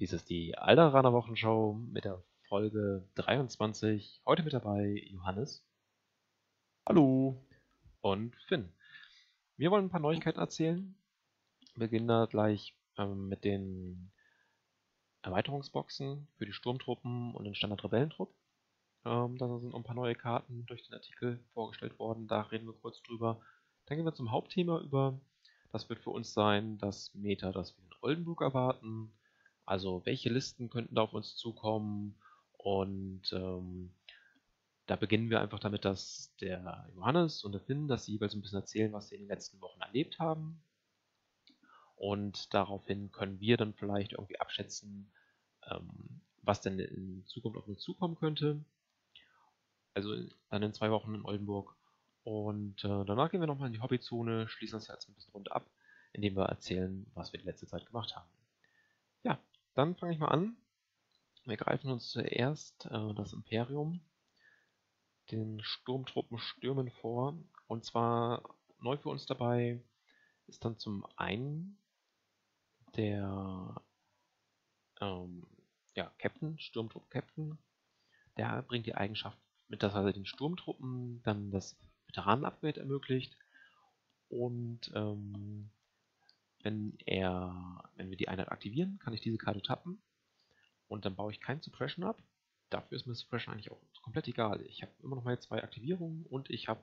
Dies ist die Alderaner Wochenschau mit der Folge 23. Heute mit dabei Johannes Hallo. und Finn. Wir wollen ein paar Neuigkeiten erzählen. Wir beginnen da gleich ähm, mit den Erweiterungsboxen für die Sturmtruppen und den Standard-Rebellentrupp. Ähm, da sind ein paar neue Karten durch den Artikel vorgestellt worden. Da reden wir kurz drüber. Dann gehen wir zum Hauptthema über. Das wird für uns sein das Meta, das wir in Oldenburg erwarten. Also welche Listen könnten da auf uns zukommen? Und ähm, da beginnen wir einfach damit, dass der Johannes und der Finn, dass sie jeweils ein bisschen erzählen, was sie in den letzten Wochen erlebt haben. Und daraufhin können wir dann vielleicht irgendwie abschätzen, ähm, was denn in Zukunft auf uns zukommen könnte. Also dann in zwei Wochen in Oldenburg. Und äh, danach gehen wir nochmal in die Hobbyzone, schließen das jetzt ein bisschen rund ab, indem wir erzählen, was wir die letzte Zeit gemacht haben. Dann fange ich mal an. Wir greifen uns zuerst äh, das Imperium, den Sturmtruppen stürmen vor. Und zwar neu für uns dabei ist dann zum einen der ähm, ja, Captain, Sturmtrupp-Captain. Der bringt die Eigenschaft mit, dass er den Sturmtruppen dann das Veteranen-Upgrade ermöglicht. Und ähm, wenn er, wenn wir die Einheit aktivieren, kann ich diese Karte tappen und dann baue ich kein Suppression ab. Dafür ist mir Suppression eigentlich auch komplett egal. Ich habe immer noch meine zwei Aktivierungen und ich habe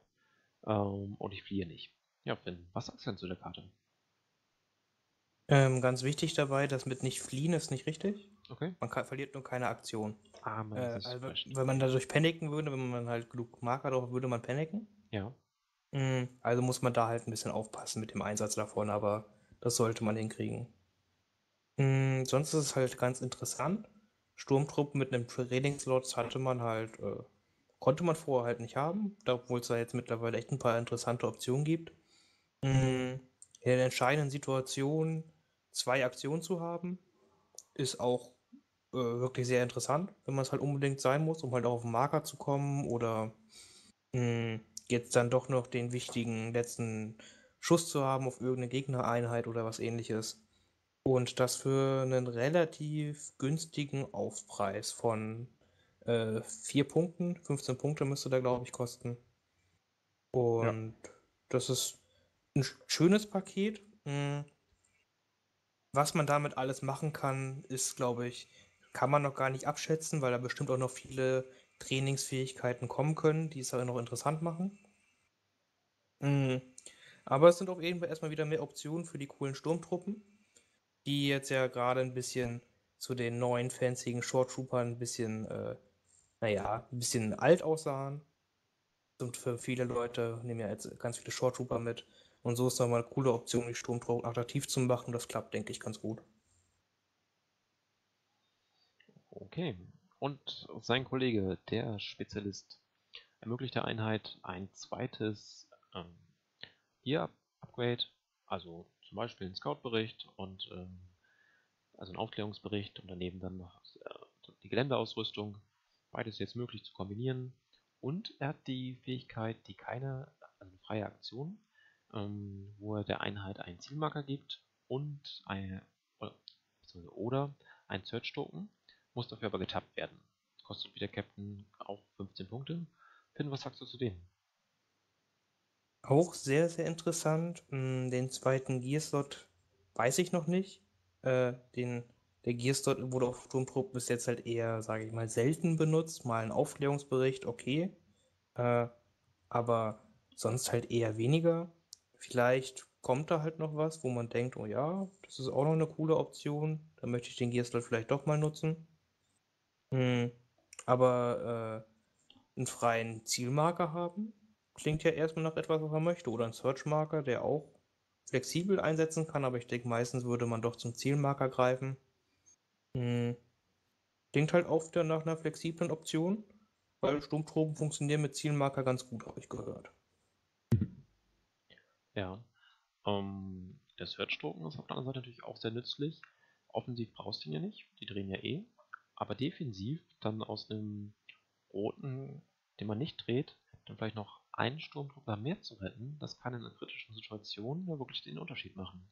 ähm, und ich fliehe nicht. Ja, Finn, was sagst du denn zu der Karte? Ähm, ganz wichtig dabei, das mit nicht fliehen ist nicht richtig. Okay. Man kann, verliert nur keine Aktion. Ah, man Äh, also, wenn man dadurch paniken würde, wenn man halt genug Marker drauf würde man paniken. Ja. Mm, Also muss man da halt ein bisschen aufpassen mit dem Einsatz davon, aber das sollte man hinkriegen. Mm, Sonst ist es halt ganz interessant. Sturmtruppen mit einem Trainingslot hatte man halt, äh, konnte man vorher halt nicht haben, obwohl es da jetzt mittlerweile echt ein paar interessante Optionen gibt. Mm, In den entscheidenden Situationen zwei Aktionen zu haben, ist auch äh, wirklich sehr interessant, wenn man es halt unbedingt sein muss, um halt auch auf den Marker zu kommen oder mh, jetzt dann doch noch den wichtigen letzten Schuss zu haben auf irgendeine Gegnereinheit oder was ähnliches. Und das für einen relativ günstigen Aufpreis von äh, 4 Punkten. 15 Punkte müsste da, glaube ich, kosten. Und das ist ein sch- schönes Paket. Mh. Was man damit alles machen kann, ist, glaube ich, kann man noch gar nicht abschätzen, weil da bestimmt auch noch viele Trainingsfähigkeiten kommen können, die es aber noch interessant machen. Mm. Aber es sind jeden Fall erstmal wieder mehr Optionen für die coolen Sturmtruppen, die jetzt ja gerade ein bisschen zu den neuen fancigen Short Troopern ein bisschen, äh, naja, ein bisschen alt aussahen. Und für viele Leute nehmen ja jetzt ganz viele Short Trooper mit. Und so ist da mal eine coole Option, die Sturmtruppen attraktiv zu machen. Das klappt, denke ich, ganz gut. Okay. Und sein Kollege, der Spezialist, ermöglicht der Einheit ein zweites ähm, Gear-Upgrade, also zum Beispiel einen Scout-Bericht und ähm, also einen Aufklärungsbericht und daneben dann noch äh, die Geländeausrüstung. Beides jetzt möglich zu kombinieren. Und er hat die Fähigkeit, die keine, also eine freie Aktion, ähm, wo er der Einheit einen Zielmarker gibt und eine, oder, ein Search-Token, muss dafür aber getappt werden. Kostet wie der Captain auch 15 Punkte. Finn, was sagst du zu denen? Auch sehr, sehr interessant. Mm, Den zweiten Gearslot weiß ich noch nicht. Äh, den, der Gearslot wurde auf Sturmtrupp bis jetzt halt eher, sage ich mal, selten benutzt. Mal ein Aufklärungsbericht, okay. Äh, aber sonst halt eher weniger. Vielleicht kommt da halt noch was, wo man denkt, oh ja, das ist auch noch eine coole Option. Da möchte ich den Gearslot vielleicht doch mal nutzen. Mm, Aber äh, einen freien Zielmarker haben, klingt ja erstmal nach etwas, was man möchte. Oder ein Search-Marker, der auch flexibel einsetzen kann, aber ich denke, meistens würde man doch zum Zielmarker greifen. Hm. Klingt halt auch wieder nach einer flexiblen Option, weil Sturmtruppen funktionieren mit Zielmarker ganz gut, habe ich gehört. Ja. Ähm, der Search-Token ist auf der anderen Seite natürlich auch sehr nützlich. Offensiv brauchst du ihn ja nicht, die drehen ja eh. Aber defensiv dann aus einem roten, den man nicht dreht, dann vielleicht noch einen Sturmtruppler mehr zu retten, das kann in einer kritischen Situation ja wirklich den Unterschied machen.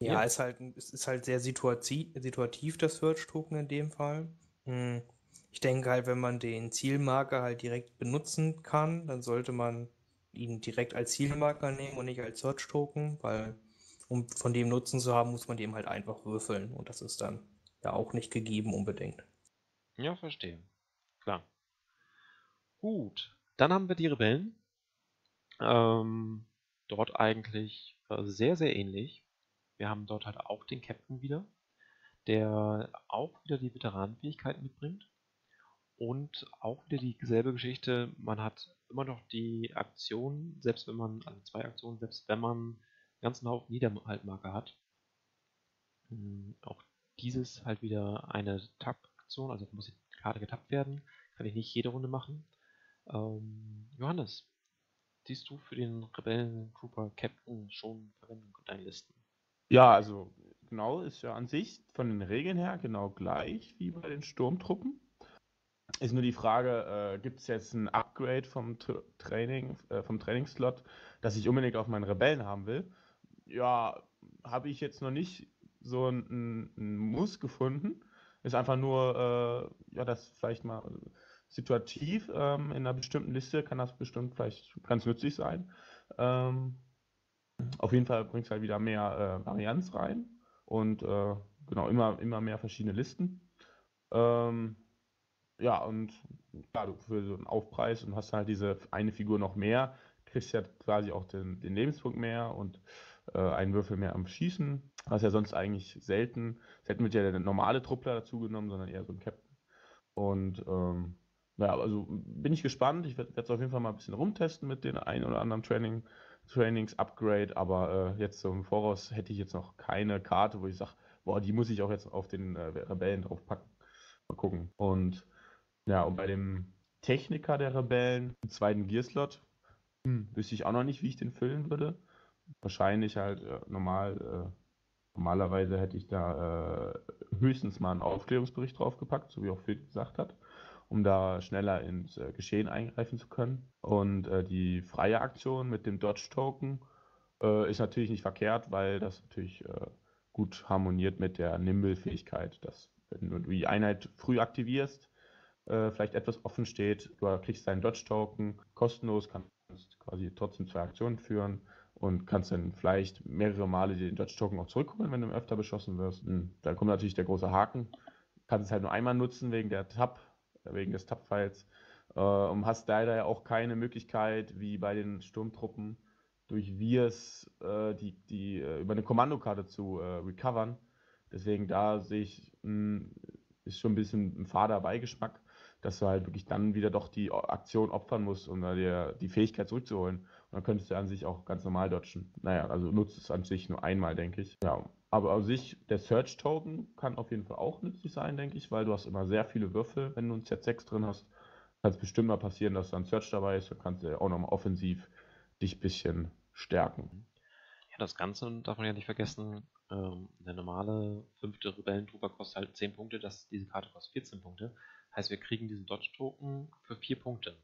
Ja, ja. Ist halt, es ist halt sehr situativ, situativ das Search-Token in dem Fall. Hm. Ich denke halt, wenn man den Zielmarker halt direkt benutzen kann, dann sollte man ihn direkt als Zielmarker nehmen und nicht als Search-Token, weil um von dem Nutzen zu haben, muss man dem halt einfach würfeln und das ist dann ja auch nicht gegeben unbedingt. Ja, verstehe. Klar. Gut, dann haben wir die Rebellen. Ähm, dort eigentlich äh, sehr, sehr ähnlich. Wir haben dort halt auch den Captain wieder, der auch wieder die Veteranenfähigkeit mitbringt. Und auch wieder dieselbe Geschichte, man hat immer noch die Aktion, selbst wenn man, also zwei Aktionen, selbst wenn man einen ganzen Haufen Niederhaltmarker hat. Hm, auch dieses halt wieder eine Tab-Aktion, also muss die Karte getappt werden. Kann ich nicht jede Runde machen. Ähm, Johannes, siehst du für den Rebellen-Trooper Captain schon Verwendung in deinen Listen? Ja, also genau ist ja an sich von den Regeln her genau gleich wie bei den Sturmtruppen. Ist nur die Frage, äh, gibt es jetzt ein Upgrade vom Training, äh, vom Trainingsslot, das ich unbedingt auf meinen Rebellen haben will? Ja, habe ich jetzt noch nicht so ein, ein Muss gefunden. Ist einfach nur, äh, ja, das vielleicht mal situativ ähm, in einer bestimmten Liste kann das bestimmt vielleicht ganz nützlich sein. Ähm, auf jeden Fall bringt es halt wieder mehr äh, Varianz rein und äh, genau immer, immer mehr verschiedene Listen. Ähm, ja, und klar, du für so einen Aufpreis und hast halt diese eine Figur noch mehr, kriegst ja quasi auch den, den Lebenspunkt mehr und äh, einen Würfel mehr am Schießen, was ja sonst eigentlich selten. Selten wird ja der normale Truppler dazu genommen, sondern eher so ein Captain. Und ähm, ja, also bin ich gespannt. Ich werde es auf jeden Fall mal ein bisschen rumtesten mit den ein oder anderen Training, Trainings-Upgrade, aber äh, jetzt so im Voraus hätte ich jetzt noch keine Karte, wo ich sage, boah, die muss ich auch jetzt auf den äh, Rebellen draufpacken. Mal gucken. Und ja, und bei dem Techniker der Rebellen, im zweiten Gearslot, hm, wüsste ich auch noch nicht, wie ich den füllen würde. Wahrscheinlich halt äh, normal, äh, normalerweise hätte ich da äh, höchstens mal einen Aufklärungsbericht draufgepackt, so wie auch Phil gesagt hat um da schneller ins äh, Geschehen eingreifen zu können. Und äh, die freie Aktion mit dem Dodge-Token äh, ist natürlich nicht verkehrt, weil das natürlich äh, gut harmoniert mit der Nimble-Fähigkeit, dass wenn du die Einheit früh aktivierst, äh, vielleicht etwas offen steht, du kriegst deinen Dodge-Token kostenlos, kannst quasi trotzdem zwei Aktionen führen und kannst dann vielleicht mehrere Male den Dodge-Token auch zurückholen, wenn du öfter beschossen wirst. Und hm, dann kommt natürlich der große Haken. Kannst es halt nur einmal nutzen wegen der Tab wegen des Tab-Files. Äh, und hast leider ja auch keine Möglichkeit, wie bei den Sturmtruppen, durch Virs äh, die, die äh, über eine Kommandokarte zu äh, recovern. Deswegen da sehe ich, mh, hm, ist schon ein bisschen ein fader Beigeschmack, dass du halt wirklich dann wieder doch die Aktion opfern musst, um dir die Fähigkeit zurückzuholen. Und dann könntest du an sich auch ganz normal dodgen. Naja, also nutzt es an sich nur einmal, denke ich. Ja, aber an sich, der Search-Token kann auf jeden Fall auch nützlich sein, denke ich, weil du hast immer sehr viele Würfel, wenn du ein Set 6 drin hast. Kann es bestimmt mal passieren, dass da ein Search dabei ist. Dann kannst du auch nochmal offensiv dich ein bisschen stärken. Ja, das Ganze darf man ja nicht vergessen. Ähm, der normale fünfte Rebellentrooper kostet halt 10 Punkte, das, diese Karte kostet 14 Punkte. Heißt, wir kriegen diesen Dodge-Token für 4 Punkte.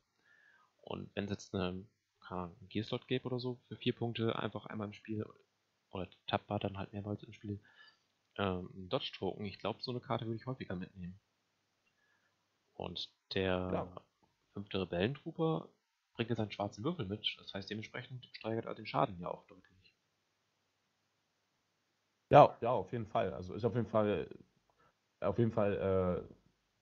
Und wenn es jetzt eine, einen Gearslot gäbe oder so, für 4 Punkte einfach einmal im Spiel oder Tab dann halt mehrmals im Spiel, ähm, Dodge-Token. Ich glaube, so eine Karte würde ich häufiger mitnehmen. Und der ja. fünfte Rebellentrooper bringt jetzt einen schwarzen Würfel mit. Das heißt, dementsprechend steigert er den Schaden ja auch deutlich. Ja, ja, auf jeden Fall. Also ist auf jeden Fall auf jeden Fall äh,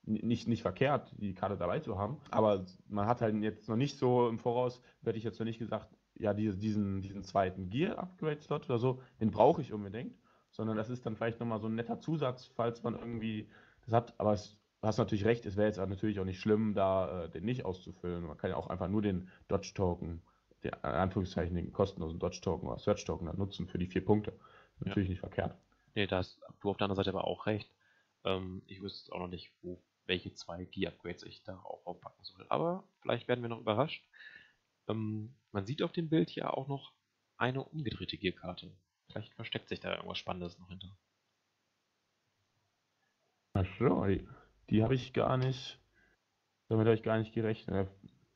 nicht, nicht verkehrt, die Karte dabei zu haben. Aber man hat halt jetzt noch nicht so im Voraus, hätte ich jetzt noch nicht gesagt, ja, diese, diesen, diesen zweiten Gear-Upgrade-Slot oder so, den brauche ich unbedingt, sondern das ist dann vielleicht nochmal so ein netter Zusatz, falls man irgendwie das hat. Aber es, du hast natürlich recht, es wäre jetzt natürlich auch nicht schlimm, da äh, den nicht auszufüllen. Man kann ja auch einfach nur den Dodge-Token, den in Anführungszeichen den kostenlosen Dodge-Token oder Search-Token dann nutzen für die vier Punkte. Natürlich ja. nicht verkehrt. Nee, da hast du auf der anderen Seite aber auch recht. Ähm, ich wüsste auch noch nicht, wo, welche zwei Gear-Upgrades ich da auch aufpacken soll. Aber vielleicht werden wir noch überrascht. Ähm, man sieht auf dem Bild hier auch noch eine umgedrehte Gierkarte. Vielleicht versteckt sich da irgendwas Spannendes noch hinter. Ach so, die, die habe ich gar nicht. Damit habe ich gar nicht gerechnet.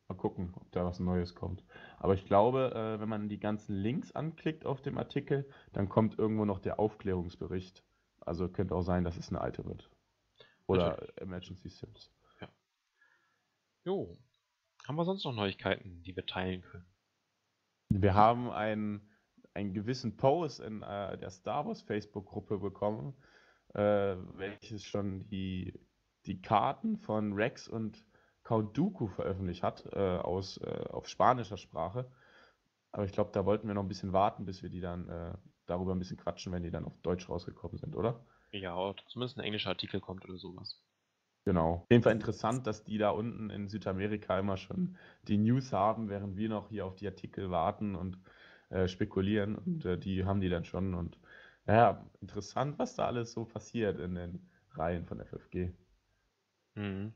Mal gucken, ob da was Neues kommt. Aber ich glaube, äh, wenn man die ganzen Links anklickt auf dem Artikel, dann kommt irgendwo noch der Aufklärungsbericht. Also könnte auch sein, dass es eine alte wird. Oder Natürlich. Emergency Sims. Jo. Haben wir sonst noch Neuigkeiten, die wir teilen können? Wir haben einen, einen gewissen Post in äh, der Star Wars Facebook-Gruppe bekommen, äh, welches schon die, die Karten von Rex und Count Dooku veröffentlicht hat, äh, aus, äh, auf spanischer Sprache. Aber ich glaube, da wollten wir noch ein bisschen warten, bis wir die dann äh, darüber ein bisschen quatschen, wenn die dann auf Deutsch rausgekommen sind, oder? Ja, oder zumindest ein englischer Artikel kommt oder sowas. Genau. Auf jeden Fall interessant, dass die da unten in Südamerika immer schon die News haben, während wir noch hier auf die Artikel warten und äh, spekulieren. Und äh, die haben die dann schon. Und ja, interessant, was da alles so passiert in den Reihen von FFG. Mhm.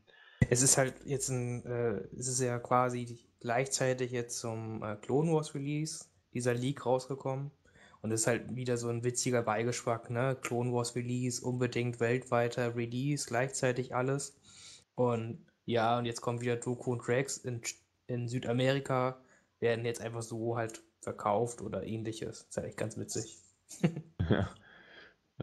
Es ist halt jetzt ein, äh, es ist ja quasi gleichzeitig jetzt zum äh, Clone Wars Release dieser Leak rausgekommen. Und es ist halt wieder so ein witziger Beigeschmack, ne? Clone Wars Release, unbedingt weltweiter Release, gleichzeitig alles. Und ja, und jetzt kommen wieder Doku und Rex in, in Südamerika, werden jetzt einfach so halt verkauft oder ähnliches. Ist halt echt ganz witzig. Ja.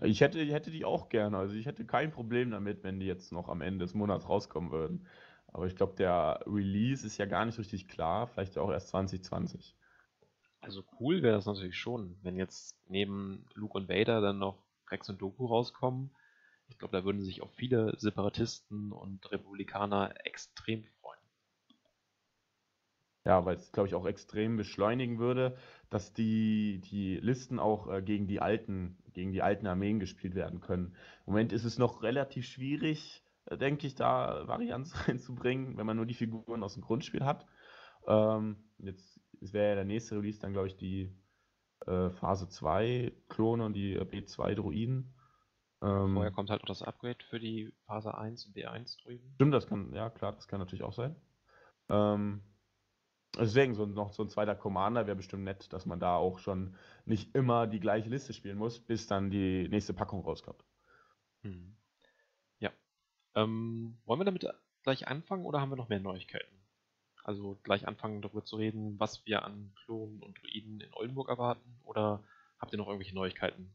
Ich hätte, ich hätte die auch gerne. Also ich hätte kein Problem damit, wenn die jetzt noch am Ende des Monats rauskommen würden. Aber ich glaube, der Release ist ja gar nicht richtig klar. Vielleicht auch erst 2020. Also cool wäre das natürlich schon, wenn jetzt neben Luke und Vader dann noch Rex und Doku rauskommen. Ich glaube, da würden sich auch viele Separatisten und Republikaner extrem freuen. Ja, weil es, glaube ich, auch extrem beschleunigen würde, dass die, die Listen auch äh, gegen die alten, gegen die alten Armeen gespielt werden können. Im Moment ist es noch relativ schwierig, äh, denke ich, da Varianz reinzubringen, wenn man nur die Figuren aus dem Grundspiel hat. Ähm, jetzt wäre ja der nächste Release dann, glaube ich, die äh, Phase 2 Klone und die äh, B2 Druiden. Ähm, Vorher kommt halt noch das Upgrade für die Phase 1 und B1 drüben. Stimmt, das kann, ja klar, das kann natürlich auch sein. Ähm, deswegen, so noch so ein zweiter Commander wäre bestimmt nett, dass man da auch schon nicht immer die gleiche Liste spielen muss, bis dann die nächste Packung rauskommt. Hm. Ja. Ähm, wollen wir damit gleich anfangen oder haben wir noch mehr Neuigkeiten? Also gleich anfangen darüber zu reden, was wir an Klonen und Druiden in Oldenburg erwarten oder habt ihr noch irgendwelche Neuigkeiten?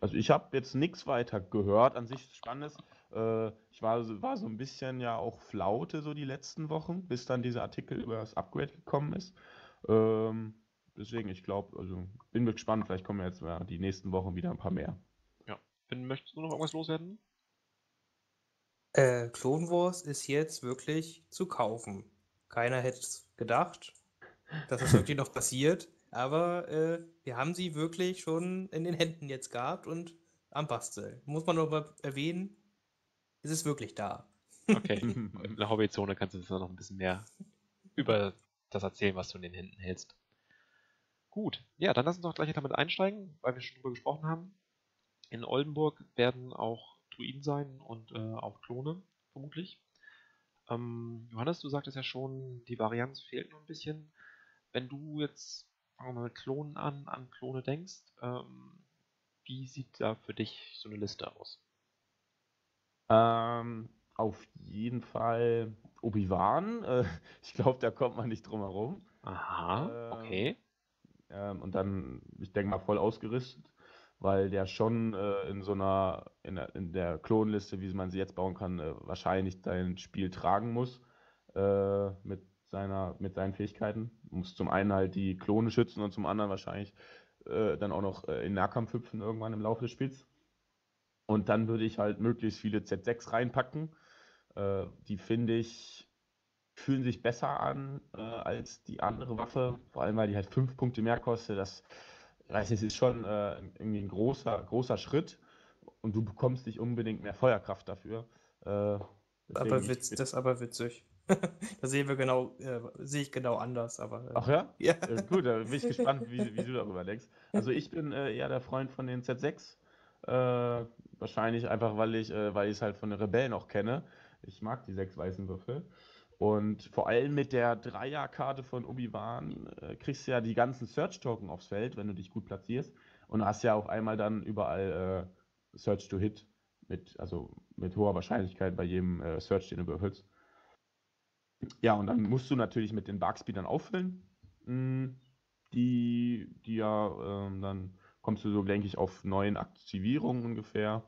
Also ich habe jetzt nichts weiter gehört, an sich Spannendes. Äh, ich war, so- war so ein bisschen ja auch Flaute so die letzten Wochen, bis dann dieser Artikel über das Upgrade gekommen ist. Ähm, deswegen, ich glaube, also bin gespannt, vielleicht kommen jetzt ja, die nächsten Wochen wieder ein paar mehr. Ja. Finn, möchtest du noch irgendwas loswerden? Äh, Clone Wars ist jetzt wirklich zu kaufen. Keiner hätte es gedacht, dass das wirklich noch passiert, aber äh, wir haben sie wirklich schon in den Händen jetzt gehabt und am Basteln. Muss man noch mal erwähnen, es ist wirklich da. Okay. In der Hobbyzone kannst du uns noch ein bisschen mehr über das erzählen, was du in den Händen hältst. Gut, ja, dann lass uns doch gleich damit einsteigen, weil wir schon drüber gesprochen haben. In Oldenburg werden auch Druiden sein und äh, auch Klone, vermutlich. Ähm, Johannes, du sagtest ja schon, die Varianz fehlt noch ein bisschen. Wenn du jetzt, fangen wir mal mit Klonen an, an Klone denkst, ähm, wie sieht da für dich so eine Liste aus? Ähm, auf jeden Fall Obi-Wan. Äh, ich glaube, da kommt man nicht drum herum. Aha, Ähm, okay. Ähm, und dann, ich denke mal, voll ausgerüstet, weil der schon äh, in so einer, in der, in der Klonliste, wie man sie jetzt bauen kann, äh, wahrscheinlich sein Spiel tragen muss äh, mit seiner, mit seinen Fähigkeiten. Muss zum einen halt die Klone schützen und zum anderen wahrscheinlich äh, dann auch noch äh, in Nahkampf hüpfen irgendwann im Laufe des Spiels. Und dann würde ich halt möglichst viele Z6 reinpacken. Äh, die finde ich fühlen sich besser an als die andere Waffe, vor allem weil die halt fünf Punkte mehr kostet. Das, weiß nicht, ist schon äh, irgendwie ein großer, großer Schritt und du bekommst nicht unbedingt mehr Feuerkraft dafür. Äh, Aber witz, das ist aber witzig. da sehen wir genau, äh, sehe ich genau anders, aber äh, Ach ja? ja. Äh, gut, da bin ich gespannt, wie, wie du darüber denkst. Also ich bin äh, eher der Freund von den Z6. Äh, wahrscheinlich einfach, weil ich weil ich es halt von den Rebellen auch kenne. Ich mag die sechs weißen Würfel. Und vor allem mit der Dreierkarte von Obi-Wan äh, kriegst du ja die ganzen Search-Token aufs Feld, wenn du dich gut platzierst. Und hast ja auf einmal dann überall äh, Search to Hit. Mit, also mit hoher Wahrscheinlichkeit bei jedem äh, Search, den du würfelst. Ja, und dann musst du natürlich mit den Barkspeedern auffüllen. Mm, die, die ja, ähm, dann kommst du so, denke ich, auf neun Aktivierungen ungefähr.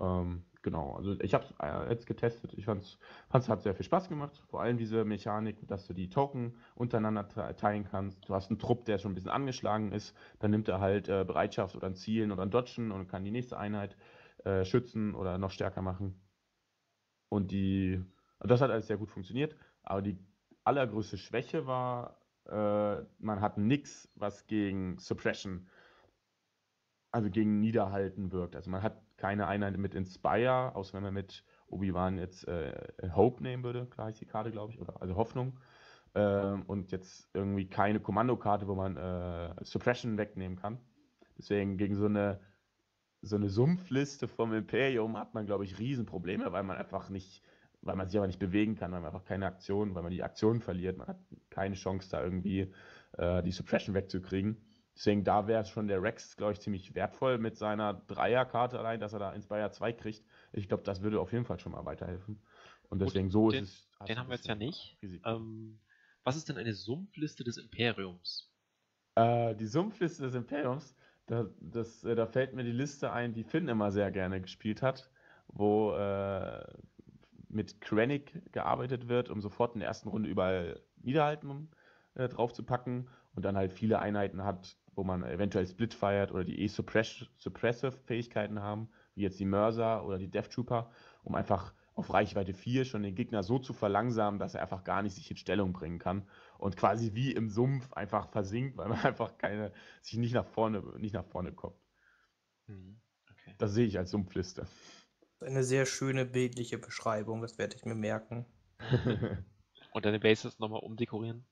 Ähm, genau, also ich habe es äh, jetzt getestet. Ich fand es hat sehr viel Spaß gemacht. Vor allem diese Mechanik, dass du die Token untereinander teilen kannst. Du hast einen Trupp, der schon ein bisschen angeschlagen ist. Dann nimmt er halt äh, Bereitschaft oder ein Zielen oder ein Dodgen und kann die nächste Einheit äh, schützen oder noch stärker machen. Und die, das hat alles sehr gut funktioniert. Aber die allergrößte Schwäche war, äh, man hat nichts, was gegen Suppression, also gegen Niederhalten wirkt. Also man hat keine Einheit mit Inspire, außer wenn man mit Obi-Wan jetzt äh, Hope nehmen würde, klar ist die Karte, glaube ich, oder also Hoffnung. Ähm, und jetzt irgendwie keine Kommandokarte, wo man äh, Suppression wegnehmen kann. Deswegen gegen so eine so eine Sumpfliste vom Imperium hat man, glaube ich, Riesenprobleme, weil man einfach nicht, weil man sich aber nicht bewegen kann, weil man einfach keine Aktion, weil man die Aktion verliert. Man hat keine Chance, da irgendwie äh, die Suppression wegzukriegen. Deswegen, da wäre schon der Rex, glaube ich, ziemlich wertvoll mit seiner Dreierkarte allein, dass er da Inspire 2 kriegt. Ich glaube, das würde auf jeden Fall schon mal weiterhelfen. Und deswegen Gut, so den, ist es. Den haben wir jetzt ja nicht. Ähm, was ist denn eine Sumpfliste des Imperiums? Äh, die Sumpfliste des Imperiums, da, das, äh, da fällt mir die Liste ein, die Finn immer sehr gerne gespielt hat, wo äh, mit Krennic gearbeitet wird, um sofort in der ersten Runde überall Niederhalten äh, drauf zu packen und dann halt viele Einheiten hat, wo man eventuell Split feiert oder die eh Suppressive Fähigkeiten haben, wie jetzt die Mörser oder die Death Trooper, um einfach auf Reichweite 4 schon den Gegner so zu verlangsamen, dass er einfach gar nicht sich in Stellung bringen kann und quasi wie im Sumpf einfach versinkt, weil man einfach keine, sich nicht nach vorne, nicht nach vorne kommt. Mhm. Okay. Das sehe ich als Sumpfliste. Eine sehr schöne bildliche Beschreibung, das werde ich mir merken. und deine Bases nochmal umdekorieren?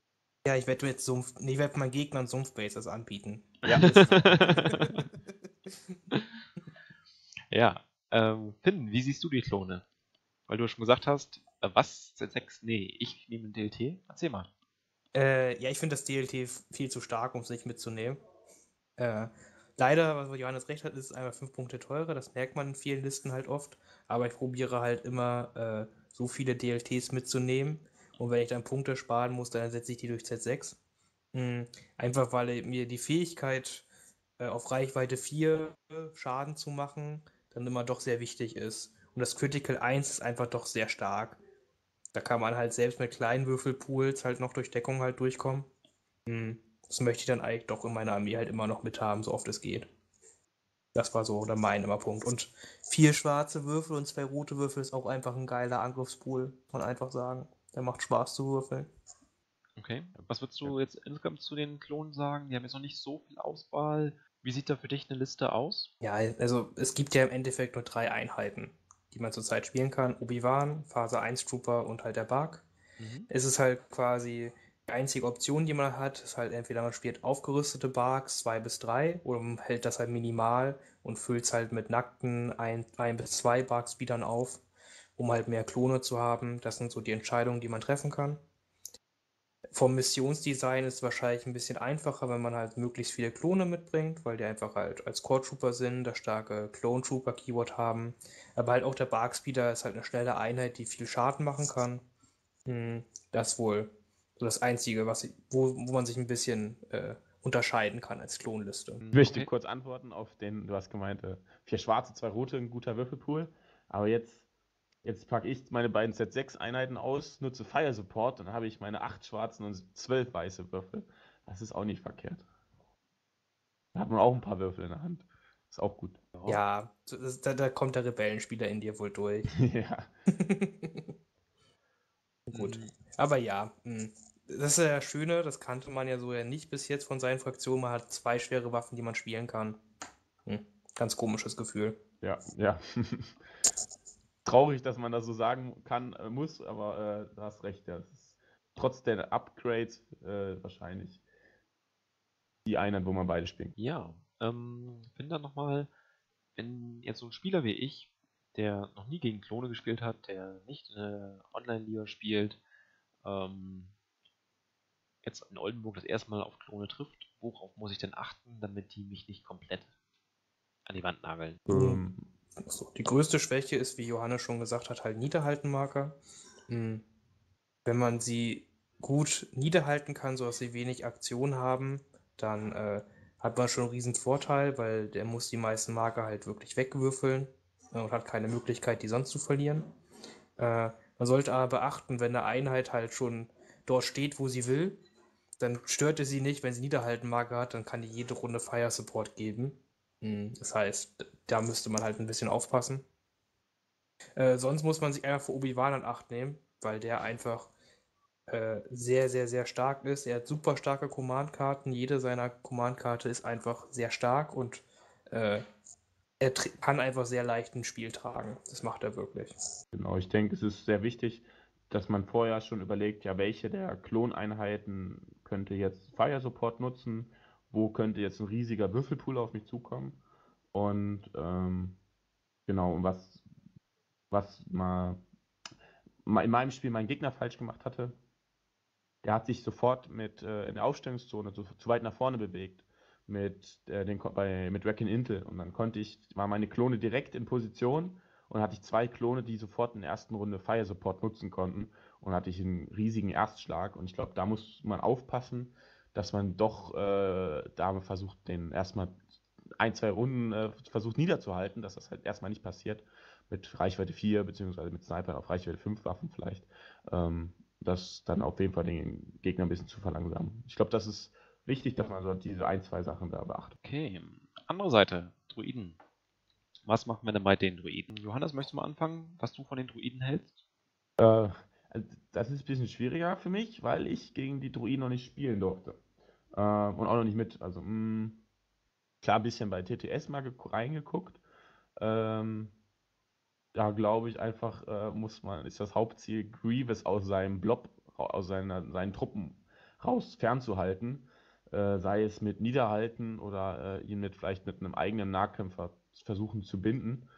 Ja, ich werde jetzt Sumpf, nee, ich werde meinen Gegnern Sumpfbases anbieten. Ja. ja. Ähm, Finn, wie siehst du die Klone? Weil du schon gesagt hast, äh, was? Z6? Nee, ich nehme ein DLT. Erzähl mal. Äh, ja, ich finde das DLT viel zu stark, um es nicht mitzunehmen. Äh, leider, was Johannes recht hat, ist es einmal 5 Punkte teurer. Das merkt man in vielen Listen halt oft. Aber ich probiere halt immer, äh, so viele DLTs mitzunehmen, und wenn ich dann Punkte sparen muss, dann setze ich die durch Z6. Mhm. Einfach weil mir die Fähigkeit, äh, auf Reichweite 4 Schaden zu machen, dann immer doch sehr wichtig ist. Und das Critical 1 ist einfach doch sehr stark. Da kann man halt selbst mit kleinen Würfelpools halt noch durch Deckung halt durchkommen. Mhm. Das möchte ich dann eigentlich doch in meiner Armee halt immer noch mithaben, so oft es geht. Das war so oder mein immer Punkt. Und vier schwarze Würfel und zwei rote Würfel ist auch einfach ein geiler Angriffspool, kann man einfach sagen. Der macht Spaß zu würfeln. Okay. Was würdest du jetzt insgesamt zu den Klonen sagen? Die haben jetzt noch nicht so viel Auswahl. Wie sieht da für dich eine Liste aus? Ja, also es gibt ja im Endeffekt nur drei Einheiten, die man zurzeit spielen kann. Obi-Wan, Phase 1 Trooper und halt der Bug. Mhm. Es ist halt quasi die einzige Option, die man hat, ist halt entweder man spielt aufgerüstete Barks 2 bis 3 oder man hält das halt minimal und füllt es halt mit nackten 1 bis 2 Bark-Speedern auf um halt mehr Klone zu haben. Das sind so die Entscheidungen, die man treffen kann. Vom Missionsdesign ist es wahrscheinlich ein bisschen einfacher, wenn man halt möglichst viele Klone mitbringt, weil die einfach halt als Core Trooper sind, das starke Clone Trooper Keyword haben. Aber halt auch der Bark Speeder ist halt eine schnelle Einheit, die viel Schaden machen kann. Hm, das ist wohl so das Einzige, was, wo, wo man sich ein bisschen äh, unterscheiden kann als Klonliste. Ich möchte okay. kurz antworten auf den, du hast gemeint, äh, vier schwarze, zwei rote, ein guter Würfelpool. Aber jetzt Jetzt packe ich meine beiden Z6-Einheiten aus, nutze Fire Support, dann habe ich meine acht schwarzen und zwölf weiße Würfel. Das ist auch nicht verkehrt. Da hat man auch ein paar Würfel in der Hand. Ist auch gut. Ja, das, da, da, kommt der Rebellenspieler in dir wohl durch. ja. gut. Aber ja, hm. das ist ja das Schöne, das kannte man ja so ja nicht bis jetzt von seinen Fraktionen. Man hat zwei schwere Waffen, die man spielen kann. Hm. Ganz komisches Gefühl. Ja, ja. traurig, dass man das so sagen kann, äh, muss, aber äh, du hast recht, ja. Ist trotz der Upgrades äh, wahrscheinlich die Einheit, wo man beide spielt. Ja, ähm, bin dann nochmal, wenn jetzt so ein Spieler wie ich, der noch nie gegen Klone gespielt hat, der nicht äh, Online-Liga spielt, ähm, jetzt in Oldenburg das erste Mal auf Klone trifft, worauf muss ich denn achten, damit die mich nicht komplett an die Wand nageln? Ähm, so, die größte Schwäche ist, wie Johannes schon gesagt hat, halt Niederhaltenmarker. Hm. Wenn man sie gut niederhalten kann, sodass sie wenig Aktion haben, dann äh, hat man schon einen riesen Vorteil, weil der muss die meisten Marker halt wirklich wegwürfeln äh, und hat keine Möglichkeit, die sonst zu verlieren. Äh, man sollte aber beachten, wenn eine Einheit halt schon dort steht, wo sie will, dann stört es sie nicht, wenn sie niederhalten Marker hat, dann kann die jede Runde Fire Support geben. Hm, das heißt, da müsste man halt ein bisschen aufpassen. Äh, sonst muss man sich einfach für Obi-Wan in Acht nehmen, weil der einfach äh, sehr, sehr, sehr stark ist. Er hat super starke Command-Karten. Jede seiner Command-Karte ist einfach sehr stark und äh, er kann einfach sehr leicht ein Spiel tragen. Das macht er wirklich. Genau, ich denke, es ist sehr wichtig, dass man vorher schon überlegt, ja, welche der Kloneinheiten könnte jetzt Fire Support nutzen, wo könnte jetzt ein riesiger Würfelpool auf mich zukommen und ähm, genau, und was, was mal, mal in meinem Spiel mein Gegner falsch gemacht hatte, der hat sich sofort mit äh, in der Aufstellungszone zu, zu, weit nach vorne bewegt mit, äh, den, bei, mit Wrecking Intel. Und dann konnte ich, war meine Klone direkt in Position und hatte ich zwei Klone, die sofort in der ersten Runde Fire Support nutzen konnten. Und hatte ich einen riesigen Erstschlag. Und ich glaube, da muss man aufpassen, dass man doch äh, da versucht, den erstmal ein, zwei Runden äh, versucht niederzuhalten, dass das halt erstmal nicht passiert. Mit Reichweite 4, beziehungsweise mit Snipern auf Reichweite 5 Waffen vielleicht. Ähm, das dann auf jeden Fall den Gegner ein bisschen zu verlangsamen. Ich glaube, das ist wichtig, dass man so diese ein, zwei Sachen da beachtet. Okay, andere Seite, Druiden. Was machen wir denn bei den Druiden? Johannes, möchtest du mal anfangen, was du von den Druiden hältst? Äh, das ist ein bisschen schwieriger für mich, weil ich gegen die Druiden noch nicht spielen durfte. Äh, und auch noch nicht mit. Also, mh, mm, klar, ein bisschen bei TTS mal reingeguckt. Ähm, da glaube ich einfach, äh, muss man, ist das Hauptziel, Grievous aus seinem Blob, aus seiner, seinen Truppen raus fernzuhalten. Äh, sei es mit Niederhalten oder äh, ihn mit vielleicht mit einem eigenen Nahkämpfer versuchen zu binden.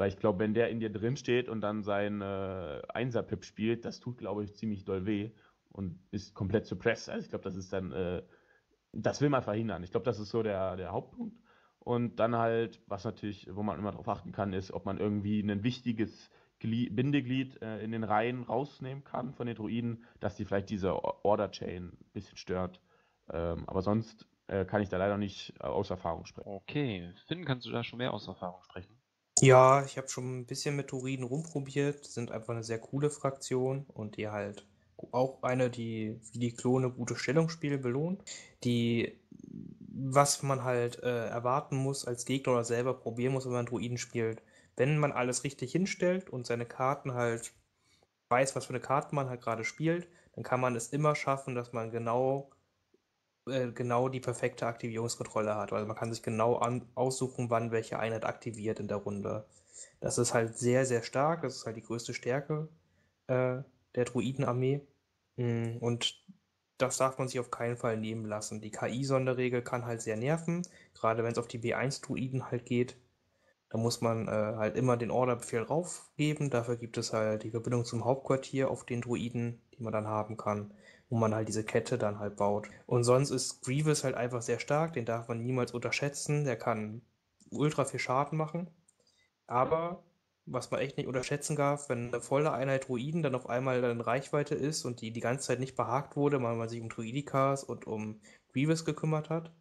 Weil ich glaube, wenn der in dir drin steht und dann sein äh, Einser-Pip spielt, das tut, glaube ich, ziemlich doll weh und ist komplett suppressed. Also ich glaube, das ist dann, äh, das will man verhindern. Ich glaube, das ist so der, der Hauptpunkt. Und dann halt, was natürlich, wo man immer darauf achten kann, ist, ob man irgendwie ein wichtiges Glied, Bindeglied äh, in den Reihen rausnehmen kann von den Druiden, dass die vielleicht diese Order Chain ein bisschen stört. Ähm, aber sonst äh, kann ich da leider nicht äh, aus Erfahrung sprechen. Okay, Finn, kannst du da schon mehr aus Erfahrung sprechen? Ja, ich habe schon ein bisschen mit Druiden rumprobiert. Sind einfach eine sehr coole Fraktion und die halt auch eine, die wie die Klone gute Stellungsspiele belohnt, die was man halt äh, erwarten muss als Gegner oder selber probieren muss, wenn man Druiden spielt. Wenn man alles richtig hinstellt und seine Karten halt weiß, was für eine Karte man halt gerade spielt, dann kann man es immer schaffen, dass man genau, äh, genau die perfekte Aktivierungskontrolle hat. Also man kann sich genau an, aussuchen, wann welche Einheit aktiviert in der Runde. Das ist halt sehr, sehr stark. Das ist halt die größte Stärke äh, der Druidenarmee. Mm, und das darf man sich auf keinen Fall nehmen lassen. Die KI-Sonderregel kann halt sehr nerven, gerade wenn es auf die B1-Druiden halt geht. Da muss man äh, halt immer den Orderbefehl raufgeben. Dafür gibt es halt die Verbindung zum Hauptquartier auf den Druiden, die man dann haben kann, wo man halt diese Kette dann halt baut. Und sonst ist Grievous halt einfach sehr stark, den darf man niemals unterschätzen. Der kann ultra viel Schaden machen. Aber was man echt nicht unterschätzen darf, wenn eine volle Einheit Druiden dann auf einmal in Reichweite ist und die die ganze Zeit nicht behagt wurde, weil man sich um Druidikas und um Grievous gekümmert hat,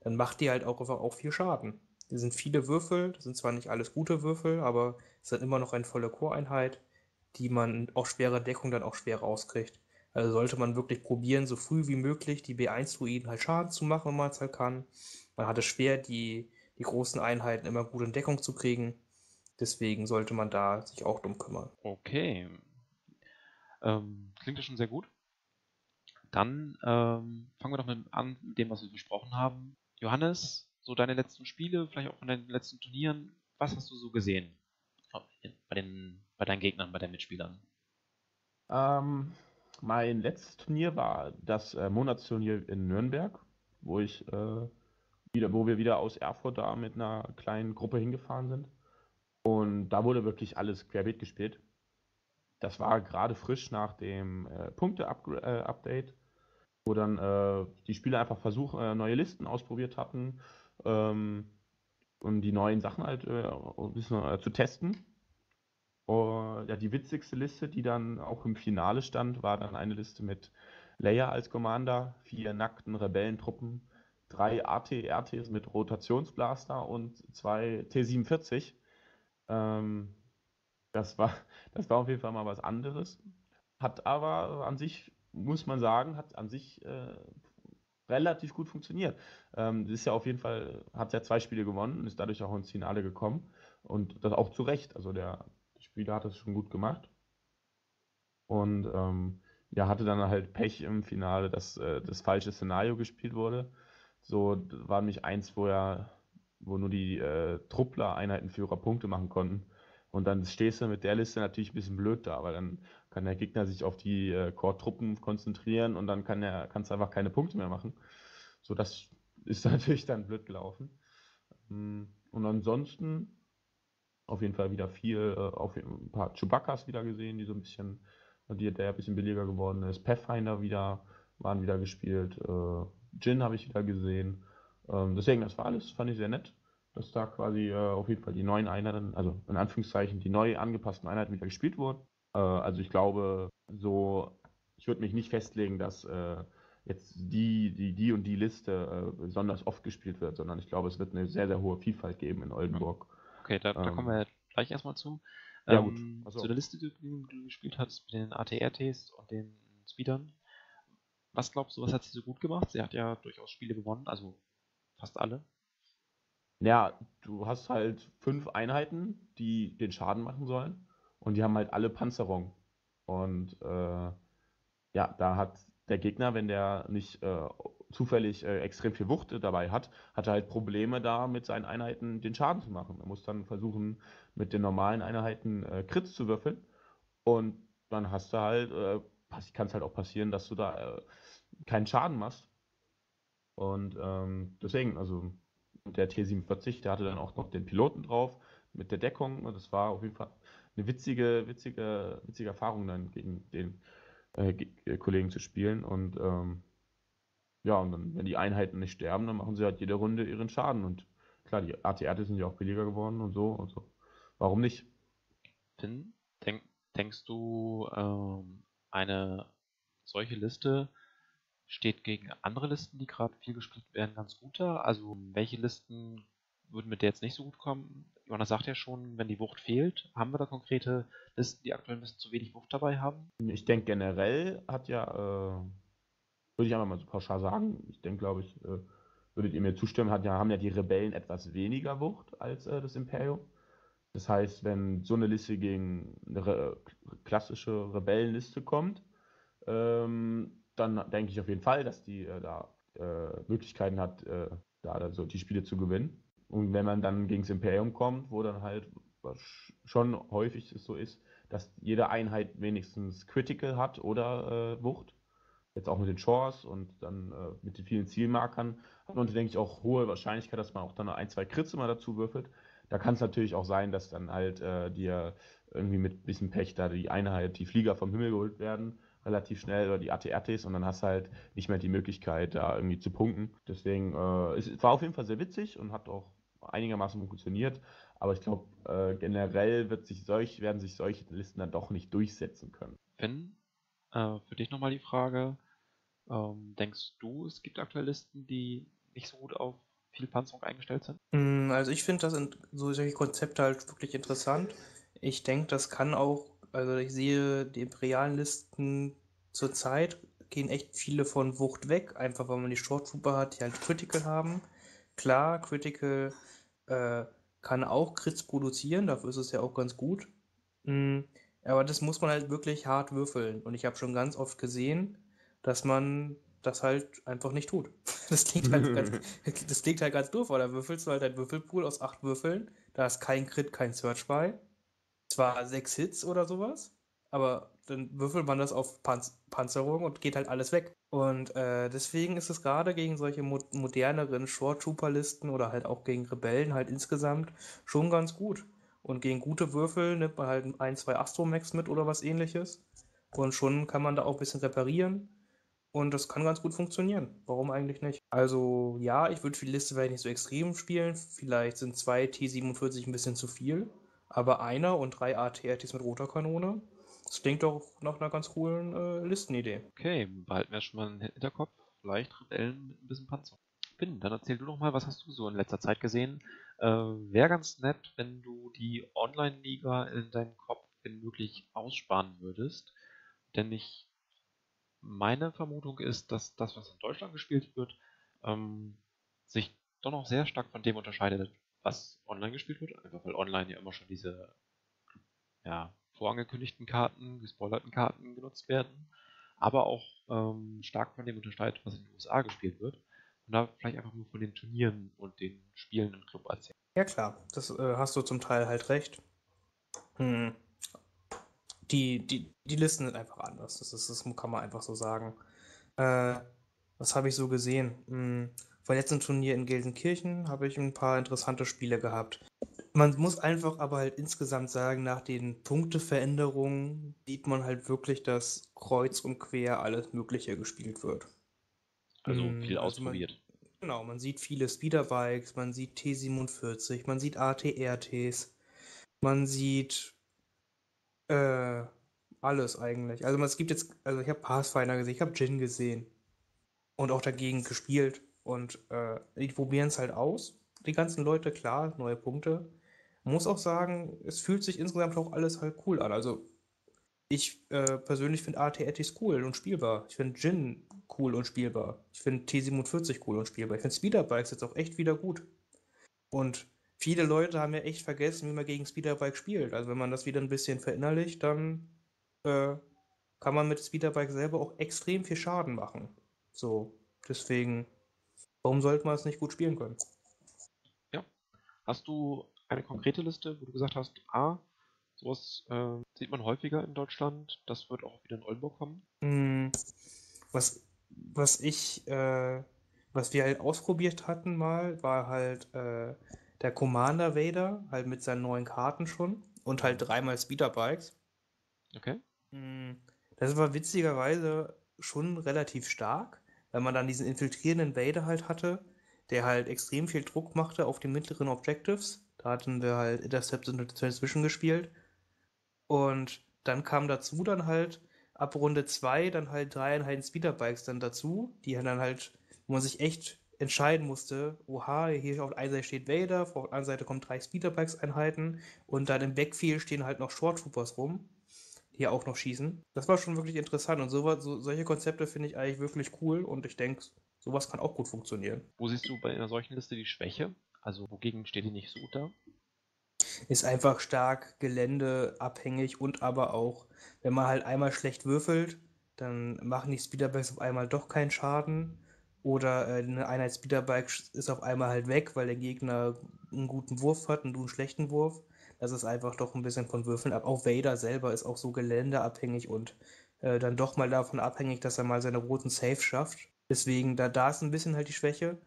dann macht die halt auch einfach auch viel Schaden. Das sind viele Würfel, das sind zwar nicht alles gute Würfel, aber es ist immer noch eine volle Core-Einheit, die man auf schwere Deckung dann auch schwer rauskriegt. Also sollte man wirklich probieren, so früh wie möglich die B1-Druiden halt Schaden zu machen, wenn man es halt kann. Man hat es schwer, die, die großen Einheiten immer gut in Deckung zu kriegen. Deswegen sollte man da sich auch drum kümmern. Okay. Ähm, klingt ja schon sehr gut. Dann ähm, fangen wir doch mit an mit dem, was wir besprochen haben. Johannes, so deine letzten Spiele, vielleicht auch von deinen letzten Turnieren, was hast du so gesehen bei, den, bei deinen Gegnern, bei deinen Mitspielern? Ähm, mein letztes Turnier war das äh, Monatsturnier in Nürnberg, wo ich äh, wieder, wo wir wieder aus Erfurt da mit einer kleinen Gruppe hingefahren sind. Und da wurde wirklich alles querbeet gespielt. Das war gerade frisch nach dem äh, Punkte-Update, äh, wo dann äh, die Spieler einfach versuchen, äh, neue Listen ausprobiert hatten, ähm, um die neuen Sachen halt bisschen zu testen. Und ja, die witzigste Liste, die dann auch im Finale stand, war dann eine Liste mit Leia als Commander, vier nackten Rebellentruppen, drei AT-RTs mit Rotationsblaster und zwei T-47. Ähm, das, war, das war auf jeden Fall mal was anderes. Hat aber an sich, muss man sagen, hat an sich äh, relativ gut funktioniert. Ähm, ist ja auf jeden Fall, hat ja zwei Spiele gewonnen und ist dadurch auch ins Finale gekommen. Und das auch zu Recht. Also der Spieler hat das schon gut gemacht. Und ähm, ja, hatte dann halt Pech im Finale, dass äh, das falsche Szenario gespielt wurde. So war nämlich eins, wo er, wo nur die äh, Truppler-Einheitenführer Punkte machen konnten. Und dann stehst du mit der Liste natürlich ein bisschen blöd da, weil dann kann der Gegner sich auf die äh, Core-Truppen konzentrieren und dann kann er kannst einfach keine Punkte mehr machen. So, das ist natürlich dann blöd gelaufen. Mm, und ansonsten auf jeden Fall wieder viel, äh, auf ein paar Chewbacca's wieder gesehen, die so ein bisschen, die, der ein bisschen billiger geworden ist. Pathfinder wieder, waren wieder gespielt. Äh, Jin habe ich wieder gesehen. Ähm, deswegen, das war alles, fand ich sehr nett, dass da quasi äh, auf jeden Fall die neuen Einheiten, also in Anführungszeichen die neu angepassten Einheiten wieder gespielt wurden. Äh, also ich glaube, so, ich würde mich nicht festlegen, dass äh, jetzt die, die, die und die Liste äh, besonders oft gespielt wird, sondern ich glaube, es wird eine sehr, sehr hohe Vielfalt geben in Oldenburg. Okay, da, da kommen Ähm. wir gleich erstmal zu. Ja, gut. Ähm, Ach so. Zu der Liste, die du, gespielt hast, mit den ATRTs und den Speedern. Was glaubst du, was hat sie so gut gemacht? Sie hat ja durchaus Spiele gewonnen, also fast alle. Ja, du hast halt fünf Einheiten, die den Schaden machen sollen. Und die haben halt alle Panzerung. Und äh, ja, da hat der Gegner, wenn der nicht äh, zufällig äh, extrem viel Wucht dabei hat, hat er halt Probleme da mit seinen Einheiten den Schaden zu machen. Er muss dann versuchen, mit den normalen Einheiten äh, Crits zu würfeln. Und dann hast du halt, äh, kann es halt auch passieren, dass du da äh, keinen Schaden machst. Und ähm, deswegen, also der T47, der hatte dann auch noch den Piloten drauf mit der Deckung. Und das war auf jeden Fall eine witzige, witzige, witzige Erfahrung dann gegen den äh, Ge- Kollegen zu spielen. Und ähm, ja, und dann, wenn die Einheiten nicht sterben, dann machen sie halt jede Runde ihren Schaden. Und klar, die ATR sind ja auch billiger geworden und so. Also, warum nicht? Finn, denk, denkst du, ähm, eine solche Liste steht gegen andere Listen, die gerade viel gespielt werden, ganz gut da? Also welche Listen würden mit der jetzt nicht so gut kommen? Johannes sagt ja schon, wenn die Wucht fehlt, haben wir da konkrete Listen, die aktuell ein bisschen zu wenig Wucht dabei haben? Ich denke generell hat ja, äh, würde ich einfach mal so pauschal sagen, ich denke, glaube ich, äh, würdet ihr mir zustimmen, hat ja, haben ja die Rebellen etwas weniger Wucht als äh, das Imperium. Das heißt, wenn so eine Liste gegen eine re klassische Rebellenliste kommt, ähm, dann denke ich auf jeden Fall, dass die äh, da äh, Möglichkeiten hat, äh, da dann so die Spiele zu gewinnen. Und wenn man dann gegen das Imperium kommt, wo dann halt schon häufig es so ist, dass jede Einheit wenigstens Critical hat oder äh, Wucht. Jetzt auch mit den Chores und dann äh, mit den vielen Zielmarkern hat man, denke ich, auch hohe Wahrscheinlichkeit, dass man auch dann ein, zwei Crits immer dazu würfelt. Da kann es natürlich auch sein, dass dann halt äh, dir irgendwie mit bisschen Pech da die Einheit, die Flieger vom Himmel geholt werden, relativ schnell oder die ATRTs und dann hast du halt nicht mehr die Möglichkeit, da irgendwie zu punkten. Deswegen, äh, es war auf jeden Fall sehr witzig und hat auch einigermaßen funktioniert. Aber ich glaube, äh, generell wird sich solch, werden sich solche Listen dann doch nicht durchsetzen können. Finn, äh, für dich nochmal die Frage, ähm, denkst du, es gibt aktuell Listen, die nicht so gut auf viel Panzerung eingestellt sind? Mm, Also ich finde das in, so solche Konzepte halt wirklich interessant. Ich denke, das kann auch, also ich sehe die imperialen Listen zurzeit gehen echt viele von Wucht weg, einfach weil man die Short Trooper hat, die halt Critical haben. Klar, Critical äh, kann auch Crits produzieren, dafür ist es ja auch ganz gut. Mm, Aber das muss man halt wirklich hart würfeln. Und ich habe schon ganz oft gesehen, dass man das halt einfach nicht tut. Das klingt halt ganz, das klingt halt ganz doof, weil da würfelst du halt ein Würfelpool aus acht Würfeln. Da ist kein Crit, kein Search bei. Zwar sechs Hits oder sowas, aber dann würfelt man das auf Panz Panzerung und geht halt alles weg. Und äh, deswegen ist es gerade gegen solche mo moderneren Short Trooper Listen oder halt auch gegen Rebellen halt insgesamt schon ganz gut. Und gegen gute Würfel nimmt man halt ein, zwei Astromex mit oder was ähnliches. Und schon kann man da auch ein bisschen reparieren. Und das kann ganz gut funktionieren. Warum eigentlich nicht? Also ja, ich würde die Liste vielleicht nicht so extrem spielen. Vielleicht sind zwei T47 ein bisschen zu viel. Aber einer und drei AT-ATs mit roter Kanone, das klingt doch nach einer ganz coolen äh, Listenidee. Okay, behalten wir schon mal im Hinterkopf. Vielleicht Rebellen mit ein bisschen Panzer. Finn, dann erzähl du noch mal, was hast du so in letzter Zeit gesehen? Äh, Wäre ganz nett, wenn du die Online-Liga in deinem Kopf, wenn möglich, aussparen würdest. Denn ich, meine Vermutung ist, dass das, was in Deutschland gespielt wird, ähm, sich doch noch sehr stark von dem unterscheidet, was online gespielt wird. Einfach weil online ja immer schon diese ja, vorangekündigten Karten, gespoilerten Karten genutzt werden. Aber auch ähm, stark von dem unterscheidet, was in den USA gespielt wird. Und da vielleicht einfach nur von den Turnieren und den Spielen im Club erzählen. Ja klar, das äh, hast du zum Teil halt recht. Hm. Die, die, die Listen sind einfach anders. Das, ist, das kann man einfach so sagen. Äh, was habe ich so gesehen? Hm. Beim letzten Turnier in Gelsenkirchen habe ich ein paar interessante Spiele gehabt. Man muss einfach aber halt insgesamt sagen, nach den Punkteveränderungen sieht man halt wirklich, dass kreuz und quer alles Mögliche gespielt wird. Also Hm, viel also man, ausprobiert. genau, man sieht viele Speederbikes, man sieht T47, man sieht ATRTs, man sieht äh, alles eigentlich. Also es gibt jetzt, also ich habe Pathfinder gesehen, ich habe Jin gesehen und auch dagegen gespielt und äh, die probieren es halt aus. Die ganzen Leute, klar, neue Punkte. Muss auch sagen, es fühlt sich insgesamt auch alles halt cool an. Also ich äh, persönlich finde AT-ATs cool und spielbar. Ich finde Jin cool und spielbar. Ich finde T47 cool und spielbar. Ich finde Speederbikes jetzt auch echt wieder gut. Und viele Leute haben ja echt vergessen, wie man gegen Speederbike spielt. Also wenn man das wieder ein bisschen verinnerlicht, dann äh, kann man mit Speederbike selber auch extrem viel Schaden machen. So, deswegen, warum sollte man es nicht gut spielen können? Ja. Hast du eine konkrete Liste, wo du gesagt hast, ah, sowas äh, sieht man häufiger in Deutschland, das wird auch wieder in Oldenburg kommen? Mm, Was, was ich, äh, was wir halt ausprobiert hatten mal, war halt äh, der Commander Vader, halt mit seinen neuen Karten schon und halt dreimal Speederbikes. Okay. Mm, Das war witzigerweise schon relativ stark, weil man dann diesen infiltrierenden Vader halt hatte, der halt extrem viel Druck machte auf die mittleren Objectives. Da hatten wir halt Intercept und Transmission gespielt. Und dann kam dazu dann halt ab Runde 2 dann halt drei Einheiten Speederbikes dann dazu, die dann halt, wo man sich echt entscheiden musste, oha, hier auf der einen Seite steht Vader, auf der anderen Seite kommen drei Speederbikes-Einheiten und dann im Backfield stehen halt noch Short Troopers rum, die ja auch noch schießen. Das war schon wirklich interessant und so, so, solche Konzepte finde ich eigentlich wirklich cool und ich denke, sowas kann auch gut funktionieren. Wo siehst du bei einer solchen Liste die Schwäche? Also wogegen steht die nicht so da? Ist einfach stark geländeabhängig und aber auch, wenn man halt einmal schlecht würfelt, dann machen die Speederbikes auf einmal doch keinen Schaden. Oder äh, eine Einheit Speederbike ist auf einmal halt weg, weil der Gegner einen guten Wurf hat und du einen schlechten Wurf. Das ist einfach doch ein bisschen von Würfeln ab. Auch Vader selber ist auch so geländeabhängig und äh, dann doch mal davon abhängig, dass er mal seine roten Safe schafft. Deswegen, da, da ist ein bisschen halt die Schwäche.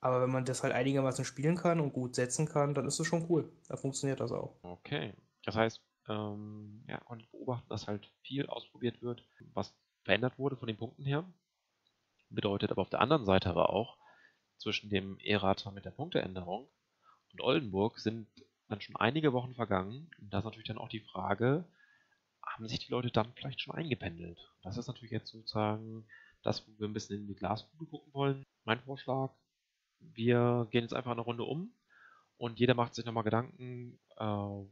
Aber wenn man das halt einigermaßen spielen kann und gut setzen kann, dann ist es schon cool. Da funktioniert das auch. Okay. Das heißt, ähm, ja, konnte ich beobachten, dass halt viel ausprobiert wird, was verändert wurde von den Punkten her. Bedeutet aber auf der anderen Seite aber auch, zwischen dem Errata mit der Punkteänderung und Oldenburg sind dann schon einige Wochen vergangen. Und da ist natürlich dann auch die Frage, haben sich die Leute dann vielleicht schon eingependelt? Das ist natürlich jetzt sozusagen das, wo wir ein bisschen in die Glaskugel gucken wollen. Mein Vorschlag, wir gehen jetzt einfach eine Runde um und jeder macht sich nochmal Gedanken, äh,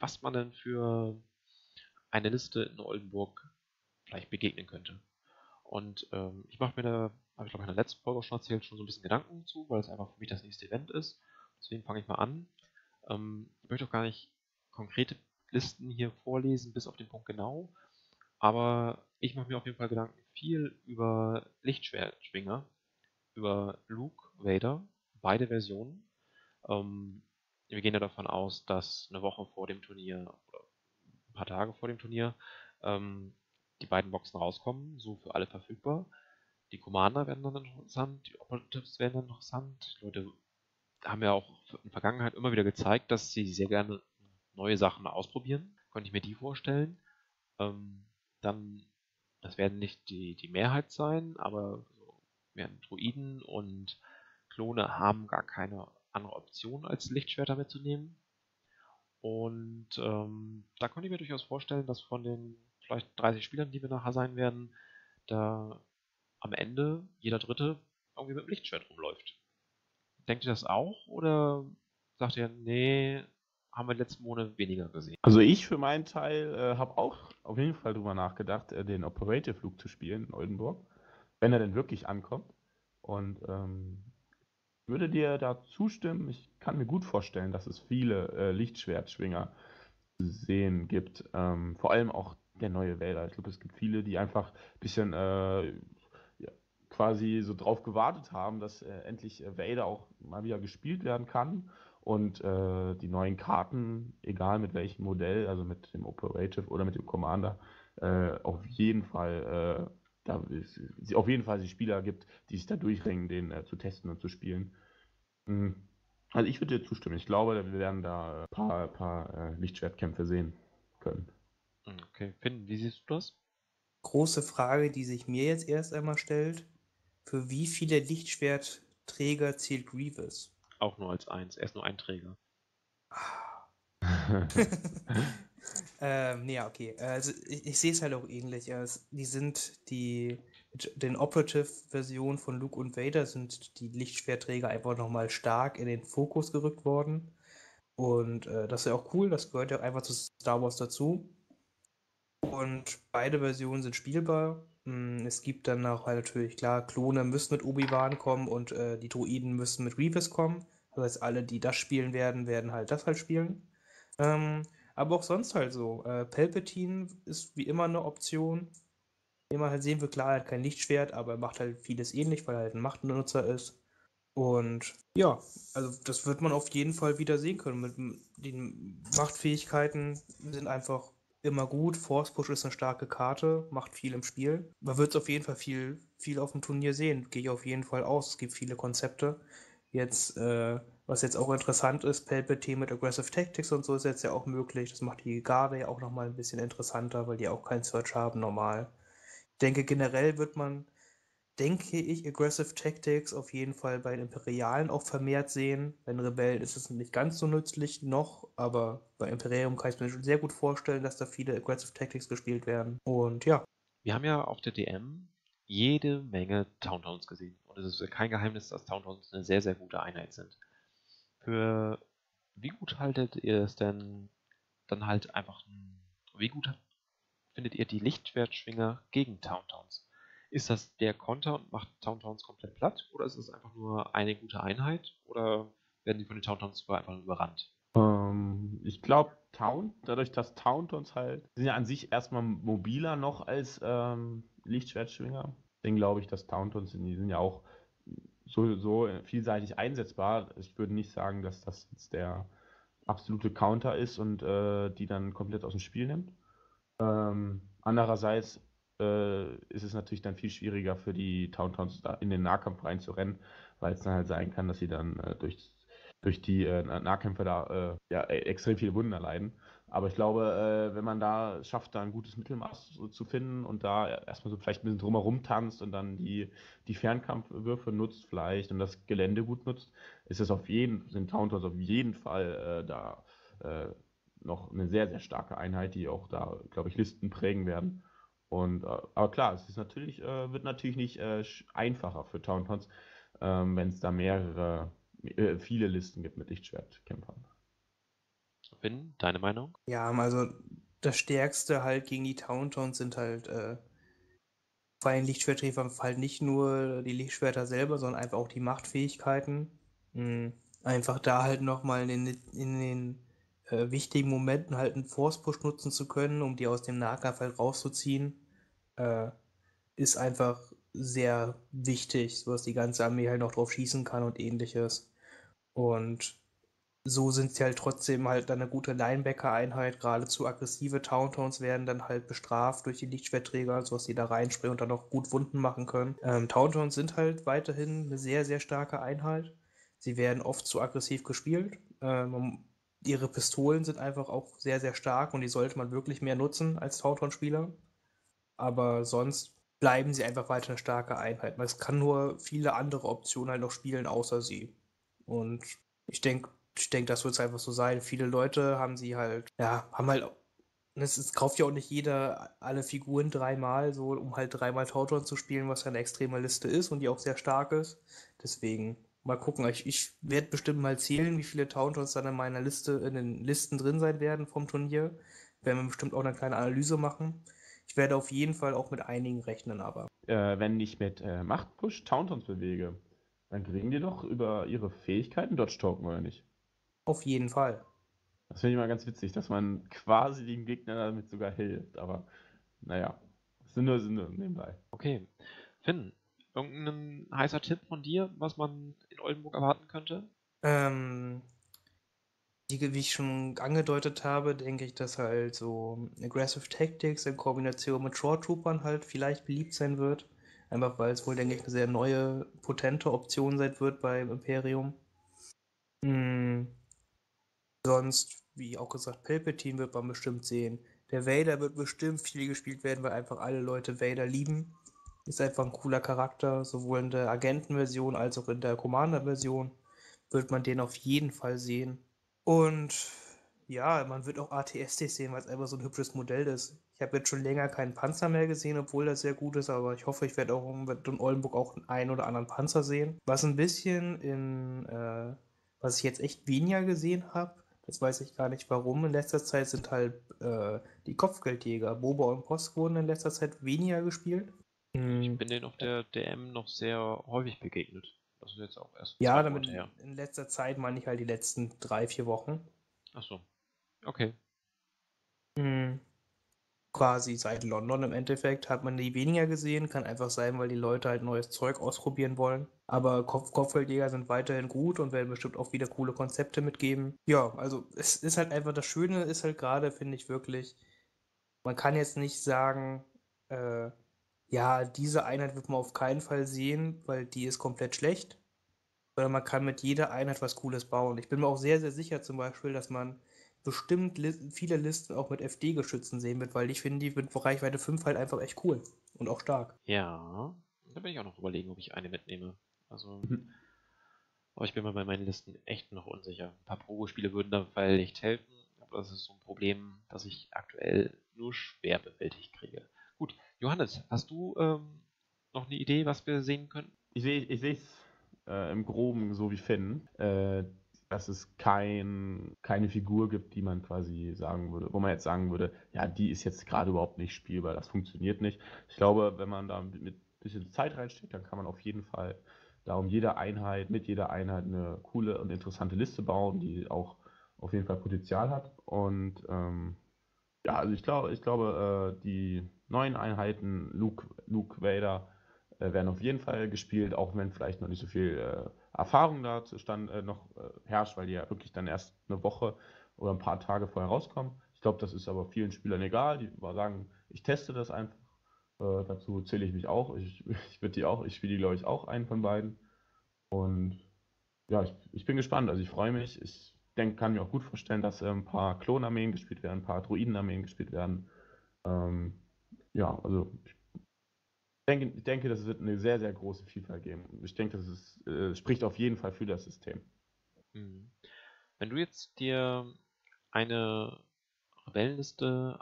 was man denn für eine Liste in Oldenburg vielleicht begegnen könnte. Und ähm, ich mache mir da, habe ich glaube in der letzten Folge schon erzählt, schon so ein bisschen Gedanken zu, weil es einfach für mich das nächste Event ist. Deswegen fange ich mal an. Ähm, ich möchte auch gar nicht konkrete Listen hier vorlesen, bis auf den Punkt genau. Aber ich mache mir auf jeden Fall Gedanken viel über Lichtschwertschwinger, über Luke, Vader, beide Versionen. Ähm, wir gehen ja davon aus, dass eine Woche vor dem Turnier oder ein paar Tage vor dem Turnier ähm, die beiden Boxen rauskommen, so für alle verfügbar. Die Commander werden dann interessant, die Operatives werden dann interessant. Die Leute haben ja auch in der Vergangenheit immer wieder gezeigt, dass sie sehr gerne neue Sachen ausprobieren. Könnte ich mir die vorstellen. Ähm, dann, das werden nicht die, die Mehrheit sein, aber so werden Druiden und Klone haben gar keine andere Option, als Lichtschwerter mitzunehmen. Und ähm, da könnte ich mir durchaus vorstellen, dass von den vielleicht 30 Spielern, die wir nachher sein werden, da am Ende jeder Dritte irgendwie mit dem Lichtschwert rumläuft. Denkt ihr das auch oder sagt ihr, nee, haben wir letzten Monat weniger gesehen? Also ich für meinen Teil äh, habe auch auf jeden Fall drüber nachgedacht, äh, den Operator-Flug zu spielen in Oldenburg, wenn er denn wirklich ankommt. Und ähm, würde dir da zustimmen. Ich kann mir gut vorstellen, dass es viele äh, Lichtschwertschwinger zu sehen gibt. Ähm, vor allem auch der neue Wähler. Ich glaube, es gibt viele, die einfach ein bisschen äh, ja, quasi so drauf gewartet haben, dass äh, endlich äh, Vader auch mal wieder gespielt werden kann. Und äh, die neuen Karten, egal mit welchem Modell, also mit dem Operative oder mit dem Commander, äh, auf jeden Fall da es auf jeden Fall die Spieler gibt, die sich da durchringen, den äh, zu testen und zu spielen. Mhm. Also ich würde dir zustimmen. Ich glaube, wir werden da ein paar, paar äh, Lichtschwertkämpfe sehen können. Okay, Finn, wie siehst du das? Große Frage, die sich mir jetzt erst einmal stellt. Für wie viele Lichtschwertträger zählt Grievous? Auch nur als eins. Er ist nur ein Träger. ähm, ja, okay. Also ich, ich sehe es halt auch ähnlich. Es, die sind die, den Operative-Version von Luke und Vader sind die Lichtschwerträger einfach nochmal stark in den Fokus gerückt worden. Und äh, das ist ja auch cool, das gehört ja einfach zu Star Wars dazu. Und beide Versionen sind spielbar. Hm, es gibt dann auch halt natürlich, klar, Klone müssen mit Obi-Wan kommen und äh, die Droiden müssen mit Revis kommen. Das heißt, alle, die das spielen werden, werden halt das halt spielen. Ähm, aber auch sonst halt so. Äh, Palpatine ist wie immer eine Option. Immer halt sehen wir, klar, er hat kein Lichtschwert, aber er macht halt vieles ähnlich, weil er halt ein Machtbenutzer ist. Und ja, also das wird man auf jeden Fall wieder sehen können. Mit den Machtfähigkeiten sind einfach immer gut. Force Push ist eine starke Karte, macht viel im Spiel. Man wird es auf jeden Fall viel, viel auf dem Turnier sehen. Gehe ich auf jeden Fall aus. Es gibt viele Konzepte. Jetzt, äh, was jetzt auch interessant ist, Palpatine mit Aggressive Tactics und so ist jetzt ja auch möglich. Das macht die Garde ja auch nochmal ein bisschen interessanter, weil die auch keinen Search haben normal. Ich denke, generell wird man, denke ich, Aggressive Tactics auf jeden Fall bei den Imperialen auch vermehrt sehen. Bei den Rebellen ist es nicht ganz so nützlich noch, aber bei Imperium kann ich mir schon sehr gut vorstellen, dass da viele Aggressive Tactics gespielt werden. Und ja. Wir haben ja auf der DM jede Menge Towntowns gesehen. Und es ist kein Geheimnis, dass Towntowns eine sehr, sehr gute Einheit sind. Für wie gut haltet ihr es denn dann halt einfach, wie gut findet ihr die Lichtschwertschwinger gegen Towntowns? Ist das der Konter und macht Towntowns komplett platt? Oder ist es einfach nur eine gute Einheit? Oder werden die von den Towntowns sogar einfach überrannt? Ähm, ich glaube, Town, dadurch, dass Towntowns halt, sind ja an sich erstmal mobiler noch als ähm, Lichtschwertschwinger. Deswegen glaube ich, dass sind, die sind ja auch so, so vielseitig einsetzbar. Ich würde nicht sagen, dass das jetzt der absolute Counter ist und äh, die dann komplett aus dem Spiel nimmt. Ähm, andererseits äh, ist es natürlich dann viel schwieriger für die Tauntons in den Nahkampf reinzurennen, weil es dann halt sein kann, dass sie dann äh, durch, durch die äh, Nahkämpfer da äh, ja, e-, extrem viele Wunder leiden. Aber ich glaube, äh, wenn man da schafft, da ein gutes Mittelmaß zu finden und da erstmal so vielleicht ein bisschen drumherum tanzt und dann die, die Fernkampfwürfe nutzt vielleicht und das Gelände gut nutzt, ist es auf jeden, sind Towntowns auf jeden Fall äh, da noch eine sehr, sehr starke Einheit, die auch da, glaube ich, Listen prägen werden. Und, äh, aber klar, es ist natürlich, äh, wird natürlich nicht äh, einfacher für Towntowns, ähm, wenn es da mehrere, viele Listen gibt mit Lichtschwertkämpfern. Finn, deine Meinung? Ja, also das Stärkste halt gegen die Towntowns sind halt äh, vor allem Lichtschwerträger halt nicht nur die Lichtschwerter selber, sondern einfach auch die Machtfähigkeiten. Mhm. Einfach da halt nochmal in, in den äh, wichtigen Momenten halt einen Force-Push nutzen zu können, um die aus dem Nahkampf halt rauszuziehen, äh, ist einfach sehr wichtig, sodass die ganze Armee halt noch drauf schießen kann und ähnliches. Und so sind sie halt trotzdem halt eine gute Linebacker-Einheit. Geradezu aggressive Towntowns werden dann halt bestraft durch die Lichtschwertträger, sodass sie da reinspringen und dann auch gut Wunden machen können. Ähm, Towntowns sind halt weiterhin eine sehr, sehr starke Einheit. Sie werden oft zu aggressiv gespielt. Ähm, ihre Pistolen sind einfach auch sehr, sehr stark und die sollte man wirklich mehr nutzen als Tauntaun-Spieler. Aber sonst bleiben sie einfach weiter eine starke Einheit. Man kann nur viele andere Optionen halt noch spielen, außer sie. Und ich denke, ich denke, das wird es einfach so sein. Viele Leute haben sie halt, ja, haben halt es, es, kauft ja auch nicht jeder alle Figuren dreimal, so um halt dreimal Tauton zu spielen, was ja eine extreme Liste ist und die auch sehr stark ist. Deswegen mal gucken. Ich, ich werde bestimmt mal zählen, wie viele Tauntons dann in meiner Liste, in den Listen drin sein werden vom Turnier. Werden wir bestimmt auch eine kleine Analyse machen. Ich werde auf jeden Fall auch mit einigen rechnen, aber. Äh, wenn ich mit äh, Machtpush Tauntons bewege, dann kriegen die doch über ihre Fähigkeiten Dodge Token, oder nicht? Auf jeden Fall. Das finde ich mal ganz witzig, dass man quasi dem Gegner damit sogar hilft. Aber naja, sind nur, sind nur nebenbei. Okay. Finn, irgendein heißer Tipp von dir, was man in Oldenburg erwarten könnte? Ähm, wie, wie ich schon angedeutet habe, denke ich, dass halt so Aggressive Tactics in Kombination mit Short Troopern halt vielleicht beliebt sein wird. Einfach weil es wohl, denke ich, eine sehr neue, potente Option sein wird beim Imperium. Hm. Sonst, wie auch gesagt, Palpatine wird man bestimmt sehen. Der Vader wird bestimmt viel gespielt werden, weil einfach alle Leute Vader lieben. Ist einfach ein cooler Charakter, sowohl in der Agentenversion als auch in der Commander-Version wird man den auf jeden Fall sehen. Und ja, man wird auch ATST sehen, weil es einfach so ein hübsches Modell ist. Ich habe jetzt schon länger keinen Panzer mehr gesehen, obwohl das sehr gut ist, aber ich hoffe, ich werde auch in Oldenburg auch einen oder anderen Panzer sehen. Was ein bisschen in, äh, was ich jetzt echt weniger gesehen habe, das weiß ich gar nicht warum. In letzter Zeit sind halt äh, die Kopfgeldjäger, Boba und Post wurden in letzter Zeit weniger gespielt. Ich hm. bin denen auf der DM noch sehr häufig begegnet. Das ist jetzt auch erst. Ja, damit her. in letzter Zeit meine ich halt die letzten drei, vier Wochen. Ach so. Okay. Hm quasi seit London im Endeffekt hat man die weniger gesehen. Kann einfach sein, weil die Leute halt neues Zeug ausprobieren wollen. Aber Kopf Kopfgeldjäger sind weiterhin gut und werden bestimmt auch wieder coole Konzepte mitgeben. Ja, also es ist halt einfach das Schöne ist halt gerade, finde ich wirklich, man kann jetzt nicht sagen, äh, ja, diese Einheit wird man auf keinen Fall sehen, weil die ist komplett schlecht. Sondern man kann mit jeder Einheit was Cooles bauen. Ich bin mir auch sehr, sehr sicher zum Beispiel, dass man bestimmt li viele Listen auch mit FD-Geschützen sehen wird, weil ich finde, die mit Reichweite 5 halt einfach echt cool und auch stark. Ja, da bin ich auch noch überlegen, ob ich eine mitnehme. Also, mhm. aber ich bin mir bei meinen Listen echt noch unsicher. Ein paar Probespiele würden dabei nicht helfen, aber das ist so ein Problem, das ich aktuell nur schwer bewältigt kriege. Gut, Johannes, hast du ähm, noch eine Idee, was wir sehen können? Ich sehe ich es äh, im Groben so wie Finn. Äh, dass es kein, keine Figur gibt, die man quasi sagen würde, wo man jetzt sagen würde, ja, die ist jetzt gerade überhaupt nicht spielbar, das funktioniert nicht. Ich glaube, wenn man da mit ein bisschen Zeit reinsteckt, dann kann man auf jeden Fall da um jede Einheit, mit jeder Einheit eine coole und interessante Liste bauen, die auch auf jeden Fall Potenzial hat. Und ähm, ja, also ich glaube, ich glaube, äh, die neuen Einheiten, Luke, Luke Vader, äh, werden auf jeden Fall gespielt, auch wenn vielleicht noch nicht so viel äh, Erfahrung da äh, noch äh, herrscht, weil die ja wirklich dann erst eine Woche oder ein paar Tage vorher rauskommen. Ich glaube, das ist aber vielen Spielern egal. Die sagen, ich teste das einfach. Äh, dazu zähle ich mich auch. Ich, ich die auch, ich spiele die, glaube ich, auch einen von beiden. Und ja, ich, ich bin gespannt. Also ich freue mich. Ich denk, kann mir auch gut vorstellen, dass äh, ein paar Klonarmeen gespielt werden, ein paar Druidenarmeen gespielt werden. Ähm, ja, also ich denke, ich denke, das wird eine sehr, sehr große Vielfalt geben. Ich denke, das ist, äh, spricht auf jeden Fall für das System. Mhm. Wenn du jetzt dir eine Rebellenliste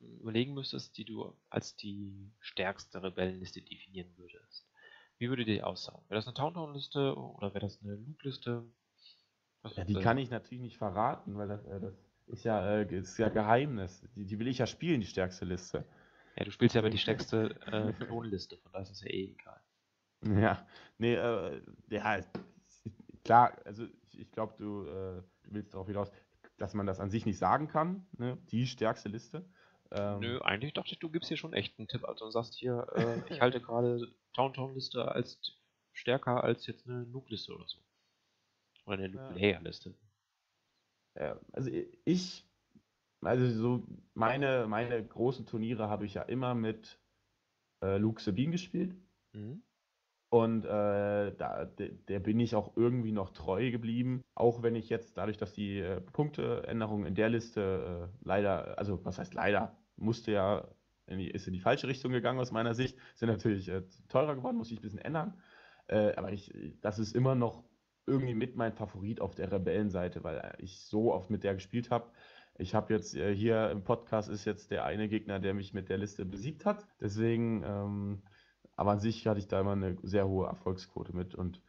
überlegen müsstest, die du als die stärkste Rebellenliste definieren würdest, wie würde die aussehen? Wäre das eine Towntown-Liste oder wäre das eine Loot-Liste? Ja, die kann ich natürlich nicht verraten, weil das, äh, das ist, ja, äh, ist ja Geheimnis. Die, die will ich ja spielen, die stärkste Liste. Ja, du spielst ja aber die stärkste äh, Klonliste, von daher ist es ja eh egal. Ja, nee, äh, ja, klar, also ich, ich glaube, du, äh, du willst darauf hinaus, dass man das an sich nicht sagen kann, ne? die stärkste Liste. Ähm, Nö, eigentlich dachte ich, du gibst hier schon echt einen Tipp. Also sagst hier, äh, ich halte gerade Towntown-Liste als stärker als jetzt eine Nuke-Liste oder so. Oder eine Nuclear-Liste. Ja, also ich also so meine, meine großen Turniere habe ich ja immer mit äh, Luke Sabine gespielt. Mhm. Und äh, da, der, der, bin ich auch irgendwie noch treu geblieben. Auch wenn ich jetzt, dadurch, dass die äh, Punkteänderung in der Liste äh, leider, also was heißt leider, musste ja, in die, ist in die falsche Richtung gegangen aus meiner Sicht, sind natürlich äh, teurer geworden, muss ich ein bisschen ändern. Äh, aber ich, das ist immer noch irgendwie mit mein Favorit auf der Rebellenseite, weil ich so oft mit der gespielt habe. Ich habe jetzt äh, hier im Podcast ist jetzt der eine Gegner, der mich mit der Liste besiegt hat. Deswegen, ähm, aber an sich hatte ich da immer eine sehr hohe Erfolgsquote mit. Und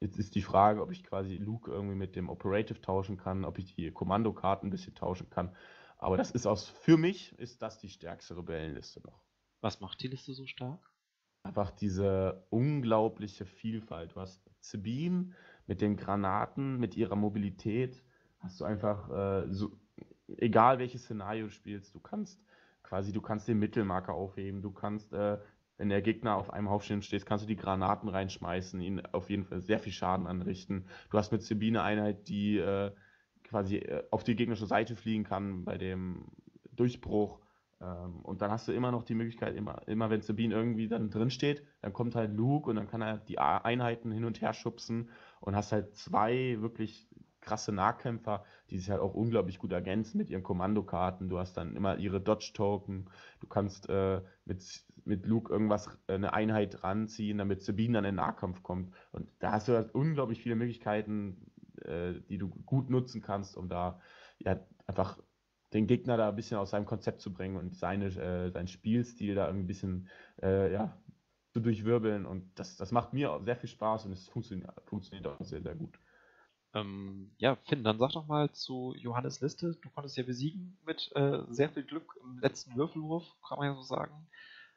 jetzt ist die Frage, ob ich quasi Luke irgendwie mit dem Operative tauschen kann, ob ich die Kommandokarten ein bisschen tauschen kann. Aber das ist aus, für mich ist das die stärkste Rebellenliste noch. Was macht die Liste so stark? Einfach diese unglaubliche Vielfalt. Du hast Sabine mit den Granaten, mit ihrer Mobilität, hast du einfach äh, so, egal welches Szenario du spielst, du kannst quasi, du kannst den Mittelmarker aufheben, du kannst, äh, wenn der Gegner auf einem Haufen steht, kannst du die Granaten reinschmeißen, ihn auf jeden Fall sehr viel Schaden anrichten. Du hast mit Sabine Einheit, die äh, quasi äh, auf die gegnerische Seite fliegen kann bei dem Durchbruch. Ähm, und dann hast du immer noch die Möglichkeit, immer, immer wenn Sabine irgendwie dann drin steht, dann kommt halt Luke und dann kann er die Einheiten hin und her schubsen und hast halt zwei wirklich krasse Nahkämpfer, die sich halt auch unglaublich gut ergänzen mit ihren Kommandokarten. Du hast dann immer ihre Dodge-Token. Du kannst äh, mit, mit Luke irgendwas, äh, eine Einheit ranziehen, damit Sabine dann in den Nahkampf kommt. Und da hast du halt unglaublich viele Möglichkeiten, äh, die du gut nutzen kannst, um da ja einfach den Gegner da ein bisschen aus seinem Konzept zu bringen und seine, äh, seinen Spielstil da ein bisschen äh, ja, zu durchwirbeln. Und das, das macht mir auch sehr viel Spaß und es funktioniert, funktioniert auch sehr, sehr gut. Ähm, ja, Finn, dann sag doch mal zu Johannes Liste. Du konntest ja besiegen mit äh, sehr viel Glück im letzten Würfelwurf, kann man ja so sagen.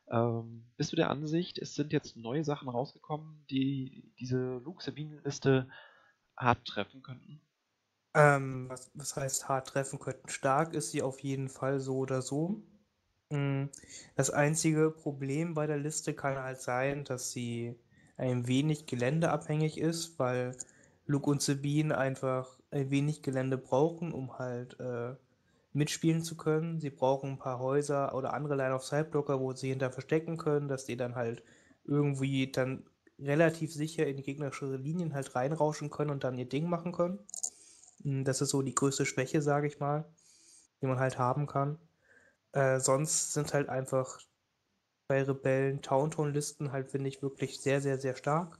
Ähm, bist du der Ansicht, es sind jetzt neue Sachen rausgekommen, die diese Luke-Sabine-Liste hart treffen könnten? Ähm, was, was heißt hart treffen könnten? Stark ist sie auf jeden Fall so oder so. Mm, das einzige Problem bei der Liste kann halt sein, dass sie ein wenig geländeabhängig ist, weil Luke und Sabine einfach ein wenig Gelände brauchen, um halt äh, mitspielen zu können. Sie brauchen ein paar Häuser oder andere Line-of-Sight-Blocker, wo sie hinter verstecken können, dass die dann halt irgendwie dann relativ sicher in die gegnerische Linien halt reinrauschen können und dann ihr Ding machen können. Hm, das ist so die größte Schwäche, sage ich mal, die man halt haben kann. Äh, sonst sind halt einfach bei Rebellen Taunton-Listen halt, finde ich, wirklich sehr, sehr, sehr stark.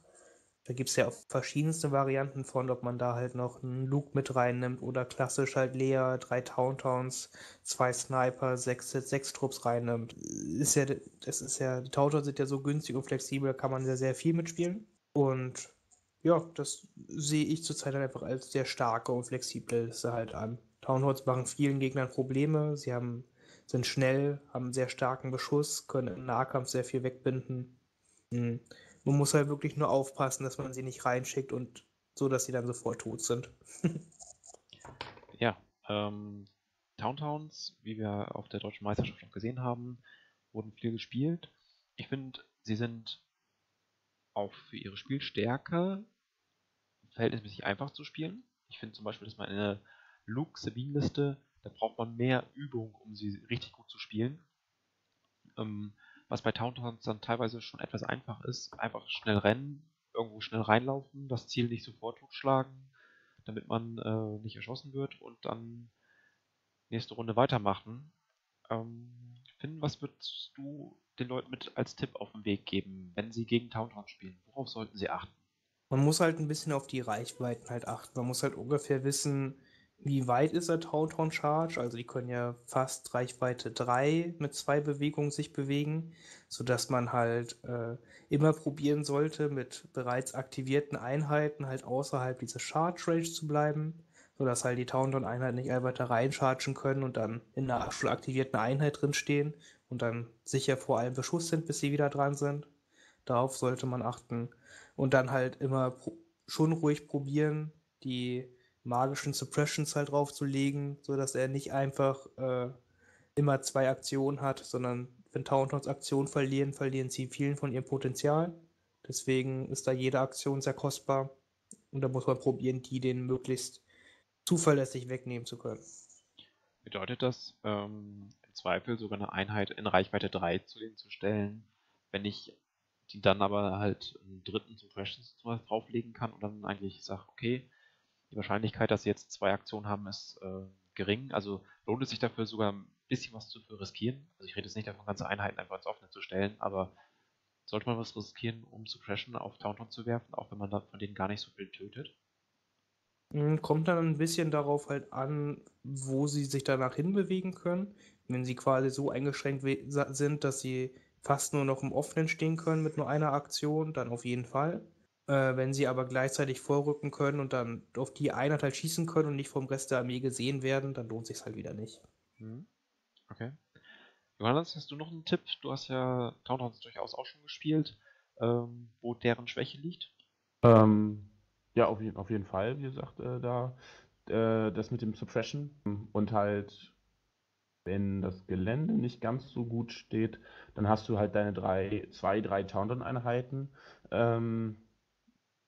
Da gibt es ja auch verschiedenste Varianten von, ob man da halt noch einen Luke mit reinnimmt oder klassisch halt Lea, drei Tauntowns, zwei Sniper, sechs, sechs Trupps reinnimmt. Ist ja, das ist ja, die Tauntowns sind ja so günstig und flexibel, da kann man sehr, sehr viel mitspielen. Und ja, das sehe ich zurzeit halt einfach als sehr starke und flexible Liste halt an. Townhalls machen vielen Gegnern Probleme. Sie haben, sind schnell, haben sehr starken Beschuss, können im Nahkampf sehr viel wegbinden. Hm. Man muss halt wirklich nur aufpassen, dass man sie nicht reinschickt und so, dass sie dann sofort tot sind. ja, ähm, Towntowns, wie wir auf der deutschen Meisterschaft schon gesehen haben, wurden viel gespielt. Ich finde, sie sind auch für ihre Spielstärke verhältnismäßig einfach zu spielen. Ich finde zum Beispiel, dass man eine Luke-Sabine-Liste, da braucht man mehr Übung, um sie richtig gut zu spielen. Ähm, was bei Towntowns dann teilweise schon etwas einfach ist. Einfach schnell rennen, irgendwo schnell reinlaufen, das Ziel nicht sofort totschlagen, damit man äh, nicht erschossen wird und dann nächste Runde weitermachen. Ähm, Finn, was würdest du den Leuten mit als Tipp auf den Weg geben, wenn sie gegen Towntown spielen? Worauf sollten sie achten? Man muss halt ein bisschen auf die Reichweiten halt achten. Man muss halt ungefähr wissen, wie weit ist der Tauntaunt Charge. Also die können ja fast Reichweite 3 mit zwei Bewegungen sich bewegen, sodass man halt äh, immer probieren sollte, mit bereits aktivierten Einheiten halt außerhalb dieser Charge Range zu bleiben, sodass halt die Tauntaun-Einheiten nicht da reinchargen können und dann in einer schon aktivierten Einheit drinstehen und dann sicher vor allem Beschuss sind, bis sie wieder dran sind. Darauf sollte man achten und dann halt immer schon ruhig probieren, die magischen Suppressions halt draufzulegen, sodass er nicht einfach äh, immer zwei Aktionen hat, sondern wenn Tauntons Aktionen verlieren, verlieren sie vielen von ihrem Potenzial. Deswegen ist da jede Aktion sehr kostbar und da muss man probieren, die den möglichst zuverlässig wegnehmen zu können. Bedeutet das, ähm, im Zweifel sogar eine Einheit in Reichweite 3 zu denen zu stellen, wenn ich die dann aber halt einen dritten Suppression drauflegen kann und dann eigentlich sage, okay, die Wahrscheinlichkeit, dass sie jetzt zwei Aktionen haben, ist äh, gering. Also lohnt es sich dafür sogar ein bisschen was zu riskieren. Also ich rede jetzt nicht davon, ganze Einheiten einfach ins Offene zu stellen, aber sollte man was riskieren, um Suppression auf Tauntaun zu werfen, auch wenn man von denen gar nicht so viel tötet? Hm, kommt dann ein bisschen darauf halt an, wo sie sich danach hinbewegen können. Wenn sie quasi so eingeschränkt sind, dass sie fast nur noch im Offenen stehen können mit nur einer Aktion, dann auf jeden Fall. Äh, wenn sie aber gleichzeitig vorrücken können und dann auf die Einheit halt schießen können und nicht vom Rest der Armee gesehen werden, dann lohnt sich halt wieder nicht. Mhm. Okay. Johannes, hast du noch einen Tipp? Du hast ja Towntowns durchaus auch schon gespielt, ähm, wo deren Schwäche liegt. Ähm, ja, auf, auf, jeden Fall, wie gesagt, äh, da äh, das mit dem Suppression und halt, wenn das Gelände nicht ganz so gut steht, dann hast du halt deine drei, zwei, drei Taunton-Einheiten, ähm,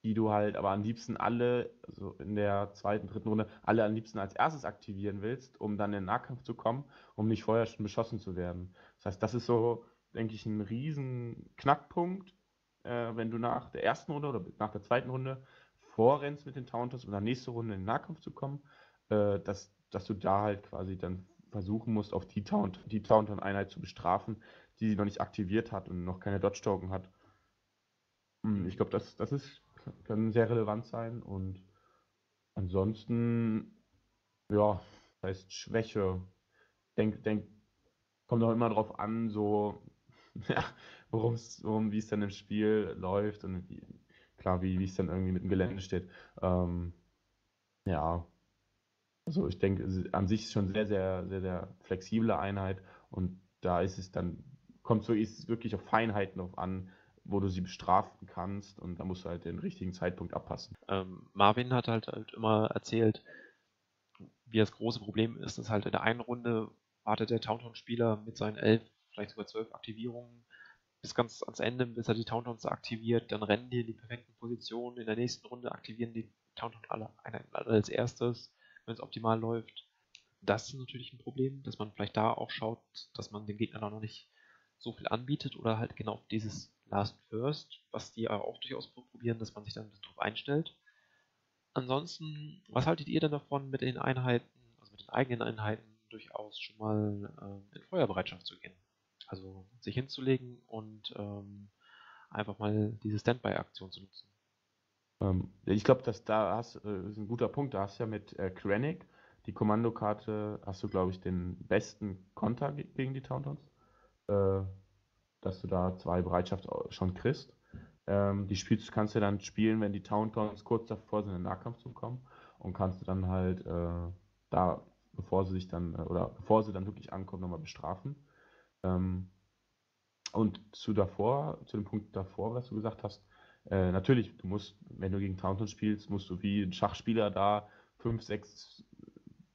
die du halt aber am liebsten alle, also in der zweiten, dritten Runde, alle am liebsten als erstes aktivieren willst, um dann in den Nahkampf zu kommen, um nicht vorher schon beschossen zu werden. Das heißt, das ist so, denke ich, ein riesen Knackpunkt, äh, wenn du nach der ersten Runde oder nach der zweiten Runde vorrennst mit den Taunters, um dann nächste Runde in den Nahkampf zu kommen, äh, dass, dass du da halt quasi dann versuchen musst, auf die, Taunt, die Taunton-Einheit zu bestrafen, die sie noch nicht aktiviert hat und noch keine Dodge-Token hat. Hm, ich glaube, das, das ist können sehr relevant sein. Und ansonsten, ja, das heißt Schwäche. Denk, denk, kommt auch immer darauf an, so, ja, worum, wie es dann im Spiel läuft und wie, klar, wie, wie es dann irgendwie mit dem Gelände steht. Ähm, ja, also ich denke, an sich ist schon sehr, sehr, sehr, sehr flexible Einheit und da ist es dann, kommt so ist es wirklich auf Feinheiten drauf an, wo du sie bestrafen kannst und da musst du halt den richtigen Zeitpunkt abpassen. Ähm, Marvin hat halt, halt immer erzählt, wie das große Problem ist, dass halt in der einen Runde wartet der Tauntaun-Spieler mit seinen elf, vielleicht sogar zwölf Aktivierungen bis ganz ans Ende, bis er die Tauntauns aktiviert, dann rennen die in die perfekten Positionen, in der nächsten Runde aktivieren die Tauntaun alle, alle als erstes, wenn es optimal läuft. Das ist natürlich ein Problem, dass man vielleicht da auch schaut, dass man dem Gegner noch nicht so viel anbietet oder halt genau dieses Last First, was die auch durchaus probieren, dass man sich dann drauf einstellt. Ansonsten, was haltet ihr denn davon, mit den Einheiten, also mit den eigenen Einheiten, durchaus schon mal äh, in Feuerbereitschaft zu gehen? Also sich hinzulegen und ähm, einfach mal diese Standby-Aktion zu nutzen. Ähm, ich glaube, dass da hast, äh, ist ein guter Punkt. Da hast du ja mit äh, Krennic, die Kommandokarte, hast du, glaube ich, den besten Konter gegen die Tauntons. Äh, dass du da zwei Bereitschaft schon kriegst. Ähm, die spielst, kannst du dann spielen, wenn die Tauntons kurz davor sind, in den Nahkampf zu kommen und kannst du dann halt äh, da, bevor sie sich dann, äh, oder bevor sie dann wirklich ankommen, nochmal bestrafen. Ähm, und zu davor, zu dem Punkt davor, was du gesagt hast, äh, natürlich, du musst, wenn du gegen Taunton spielst, musst du wie ein Schachspieler da fünf, sechs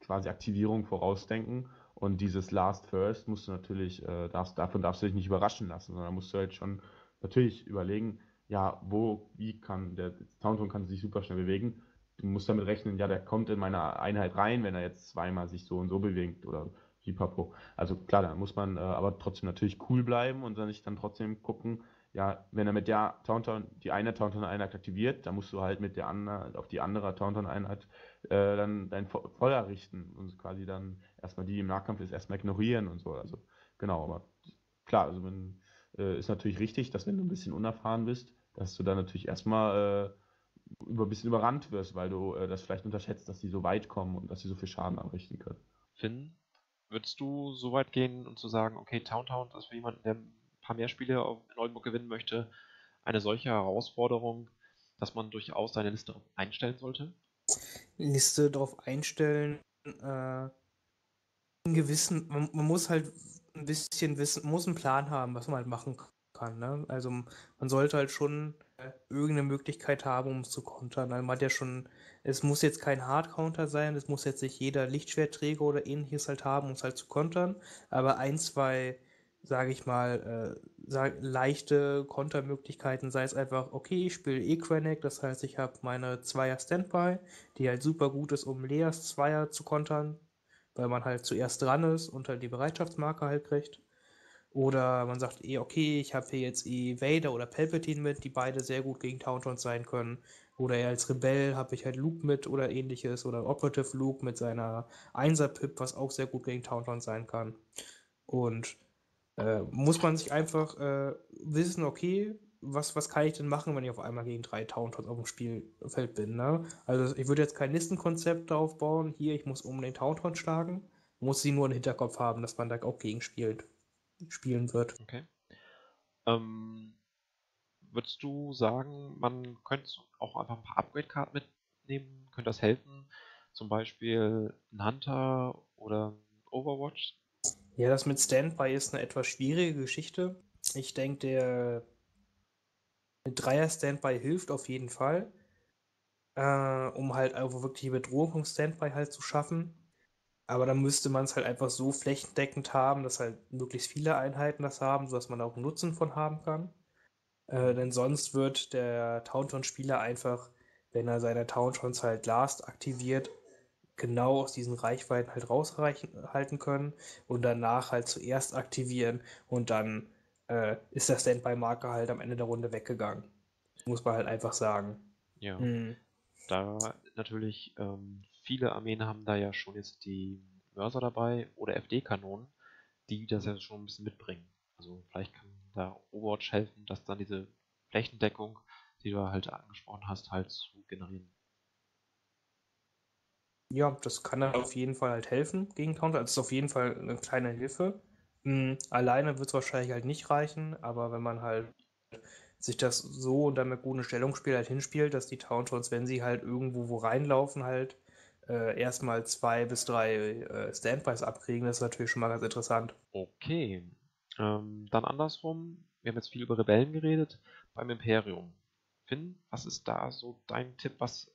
quasi Aktivierungen vorausdenken und dieses Last First musst du natürlich, äh, darfst, davon darfst du dich nicht überraschen lassen, sondern musst du halt schon natürlich überlegen, ja, wo, wie kann, der Taunton kann sich super schnell bewegen. Du musst damit rechnen, ja, der kommt in meine Einheit rein, wenn er jetzt zweimal sich so und so bewegt oder pipapo. Also klar, da muss man äh, aber trotzdem natürlich cool bleiben und dann sich dann trotzdem gucken, ja, wenn er mit der Taunton, die eine Taunton-Einheit aktiviert, dann musst du halt mit der anderen, auf die andere Taunton-Einheit äh, dann dein Feuer richten und quasi dann erstmal die im Nahkampf ist, erstmal ignorieren und so. Also genau, aber klar, also man, äh, ist natürlich richtig, dass wenn du ein bisschen unerfahren bist, dass du dann natürlich erstmal äh, über ein bisschen überrannt wirst, weil du äh, das vielleicht unterschätzt, dass die so weit kommen und dass sie so viel Schaden anrichten können. Finn, würdest du so weit gehen und zu sagen, okay, Towntown ist für jemanden, der paar mehr Spiele auf Neuburg gewinnen möchte, eine solche Herausforderung, dass man durchaus seine Liste einstellen sollte? Liste darauf einstellen, äh, gewissen, man, man, muss halt ein bisschen wissen, muss einen Plan haben, was man halt machen kann. Ne? Also man sollte halt schon äh, irgendeine Möglichkeit haben, um es zu kontern. Also man hat ja schon, es muss jetzt kein Hard-Counter sein, es muss jetzt nicht jeder Lichtschwertträger oder ähnliches halt haben, um es halt zu kontern, aber ein, zwei sage ich mal, äh, sag, leichte Kontermöglichkeiten, sei es einfach, okay, ich spiele Equanic, das heißt, ich habe meine Zweier Standby, die halt super gut ist, um Leas Zweier zu kontern, weil man halt zuerst dran ist und halt die Bereitschaftsmarke halt kriegt. Oder man sagt eh, okay, ich habe hier jetzt eh Vader oder Palpatine mit, die beide sehr gut gegen Tauntauns sein können. Oder eher als Rebell habe ich halt Luke mit oder ähnliches. Oder Operative Luke mit seiner 1er-Pip, was auch sehr gut gegen Tauntauns sein kann. Und äh, muss man sich einfach äh, wissen, okay, was, was kann ich denn machen, wenn ich auf einmal gegen drei Tauntons auf dem Spielfeld bin, ne? Also ich würde jetzt kein Listenkonzept aufbauen, hier, ich muss um den Taunton schlagen, muss sie nur im Hinterkopf haben, dass man da auch gegen spielt, spielen wird. Okay. Ähm, würdest du sagen, man könnte auch einfach ein paar Upgrade-Karten mitnehmen? Könnte das helfen? Zum Beispiel ein Hunter oder ein Overwatch? Ja, das mit Standby ist eine etwas schwierige Geschichte. Ich denke, der Dreier-Standby hilft auf jeden Fall, äh, um halt einfach wirklich die Bedrohung vom Standby halt zu schaffen. Aber dann müsste man es halt einfach so flächendeckend haben, dass halt möglichst viele Einheiten das haben, sodass man auch Nutzen von haben kann. Äh, denn sonst wird der Taunton-Spieler einfach, wenn er seine Tauntons halt last aktiviert, genau aus diesen Reichweiten halt raushalten können und danach halt zuerst aktivieren und dann äh, ist der Standby-Marker halt am Ende der Runde weggegangen. Muss man halt einfach sagen. Ja. Mhm. Da natürlich ähm, viele Armeen haben da ja schon jetzt die Mörser dabei oder FD-Kanonen, die das ja schon ein bisschen mitbringen. Also vielleicht kann da Overwatch helfen, dass dann diese Flächendeckung, die du halt angesprochen hast, halt zu generieren. Ja, das kann dann auf jeden Fall halt helfen gegen Counter. Also, das ist auf jeden Fall eine kleine Hilfe. Mhm, alleine wird es wahrscheinlich halt nicht reichen, aber wenn man halt sich das so und dann mit gutem Stellungsspiel halt hinspielt, dass die Tauntons, wenn sie halt irgendwo wo reinlaufen, halt äh, erstmal zwei bis drei äh, Standbys abkriegen, das ist natürlich schon mal ganz interessant. Okay. Ähm, dann andersrum, wir haben jetzt viel über Rebellen geredet, beim Imperium. Finn, was ist da so dein Tipp? Was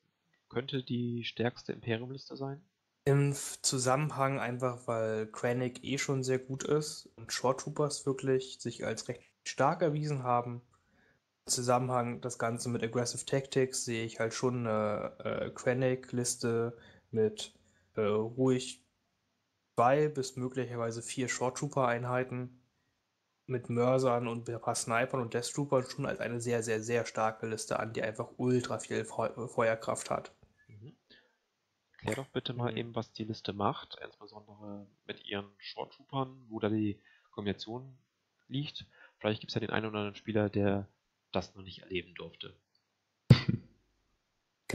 könnte die stärkste Imperium-Liste sein? Im Zusammenhang einfach, weil Krennic eh schon sehr gut ist und Short Troopers wirklich sich als recht stark erwiesen haben. Im Zusammenhang das Ganze mit Aggressive Tactics sehe ich halt schon eine äh, Krennic-Liste mit äh, ruhig zwei bis möglicherweise vier Short Trooper-Einheiten mit Mörsern und ein paar Snipern und Death Troopern schon als eine sehr, sehr, sehr starke Liste an, die einfach ultra viel Feuerkraft hat. Erklär doch bitte mal mhm. eben, was die Liste macht, insbesondere mit ihren Short Troopern, wo da die Kombination liegt. Vielleicht gibt es ja den einen oder anderen Spieler, der das noch nicht erleben durfte.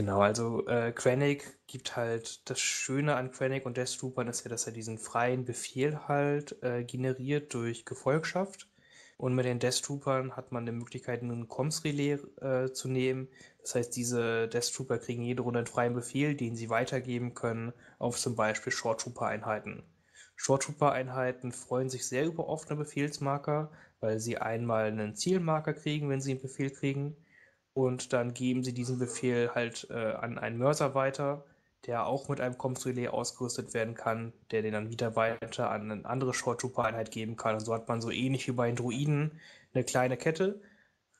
Genau, also äh, Krennic gibt halt das Schöne an Krennic und Death Troopern ist ja, dass er diesen freien Befehl halt äh, generiert durch Gefolgschaft. Und mit den Death Troopern hat man die Möglichkeit, einen Comms-Relais äh, zu nehmen. Das heißt, diese Death Trooper kriegen jede Runde einen freien Befehl, den sie weitergeben können auf zum Beispiel Short Trooper-Einheiten. Short Trooper-Einheiten freuen sich sehr über offene Befehlsmarker, weil sie einmal einen Zielmarker kriegen, wenn sie einen Befehl kriegen. Und dann geben sie diesen Befehl halt äh, an einen Mörser weiter der auch mit einem Comms-Relais ausgerüstet werden kann, der den dann wieder weiter an eine andere Short Trooper-Einheit geben kann. Und so hat man so ähnlich wie bei den Druiden eine kleine Kette,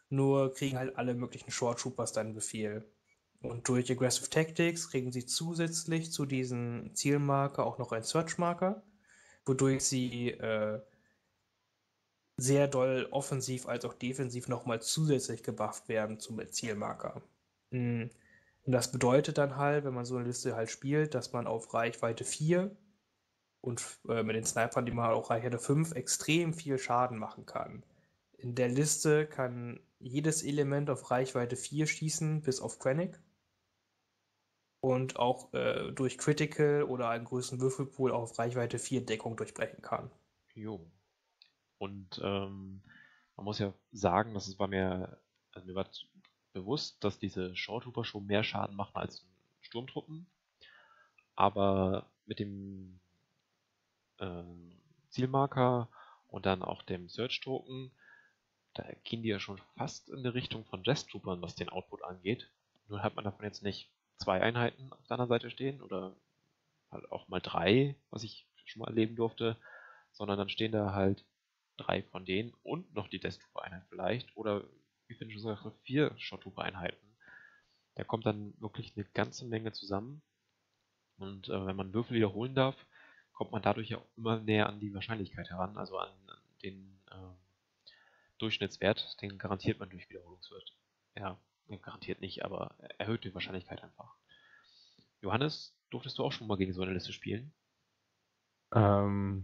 nur kriegen halt alle möglichen Short Troopers dann Befehl. Und durch Aggressive Tactics kriegen sie zusätzlich zu diesem Zielmarker auch noch einen Search-Marker, wodurch sie äh, sehr doll offensiv als auch defensiv nochmal zusätzlich gebufft werden zum Zielmarker. Mhm. Und das bedeutet dann halt, wenn man so eine Liste halt spielt, dass man auf Reichweite 4 und äh, mit den Snipern, die man halt auch Reichweite 5 extrem viel Schaden machen kann. In der Liste kann jedes Element auf Reichweite 4 schießen, bis auf Krennic. Und auch äh, durch Critical oder einen größeren Würfelpool auf Reichweite 4 Deckung durchbrechen kann. Jo. Und ähm, man muss ja sagen, das war mir, also mir war bewusst, dass diese Short Trooper schon mehr Schaden machen als Sturmtruppen. Aber mit dem äh, Zielmarker und dann auch dem Search-Token, da gehen die ja schon fast in die Richtung von Jazz Troopern, was den Output angeht. Nur hat man davon jetzt nicht zwei Einheiten auf der anderen Seite stehen oder halt auch mal drei, was ich schon mal erleben durfte, sondern dann stehen da halt drei von denen und noch die Death Trooper Einheit vielleicht oder wie Finn schon sagte, vier Shot-Einheiten. Da kommt dann wirklich eine ganze Menge zusammen. Und äh, wenn man Würfel wiederholen darf, kommt man dadurch ja immer näher an die Wahrscheinlichkeit heran, also an, an den äh, Durchschnittswert, den garantiert man durch Wiederholungswert. Ja, garantiert nicht, aber erhöht die Wahrscheinlichkeit einfach. Johannes, durftest du auch schon mal gegen so eine Liste spielen? Ähm,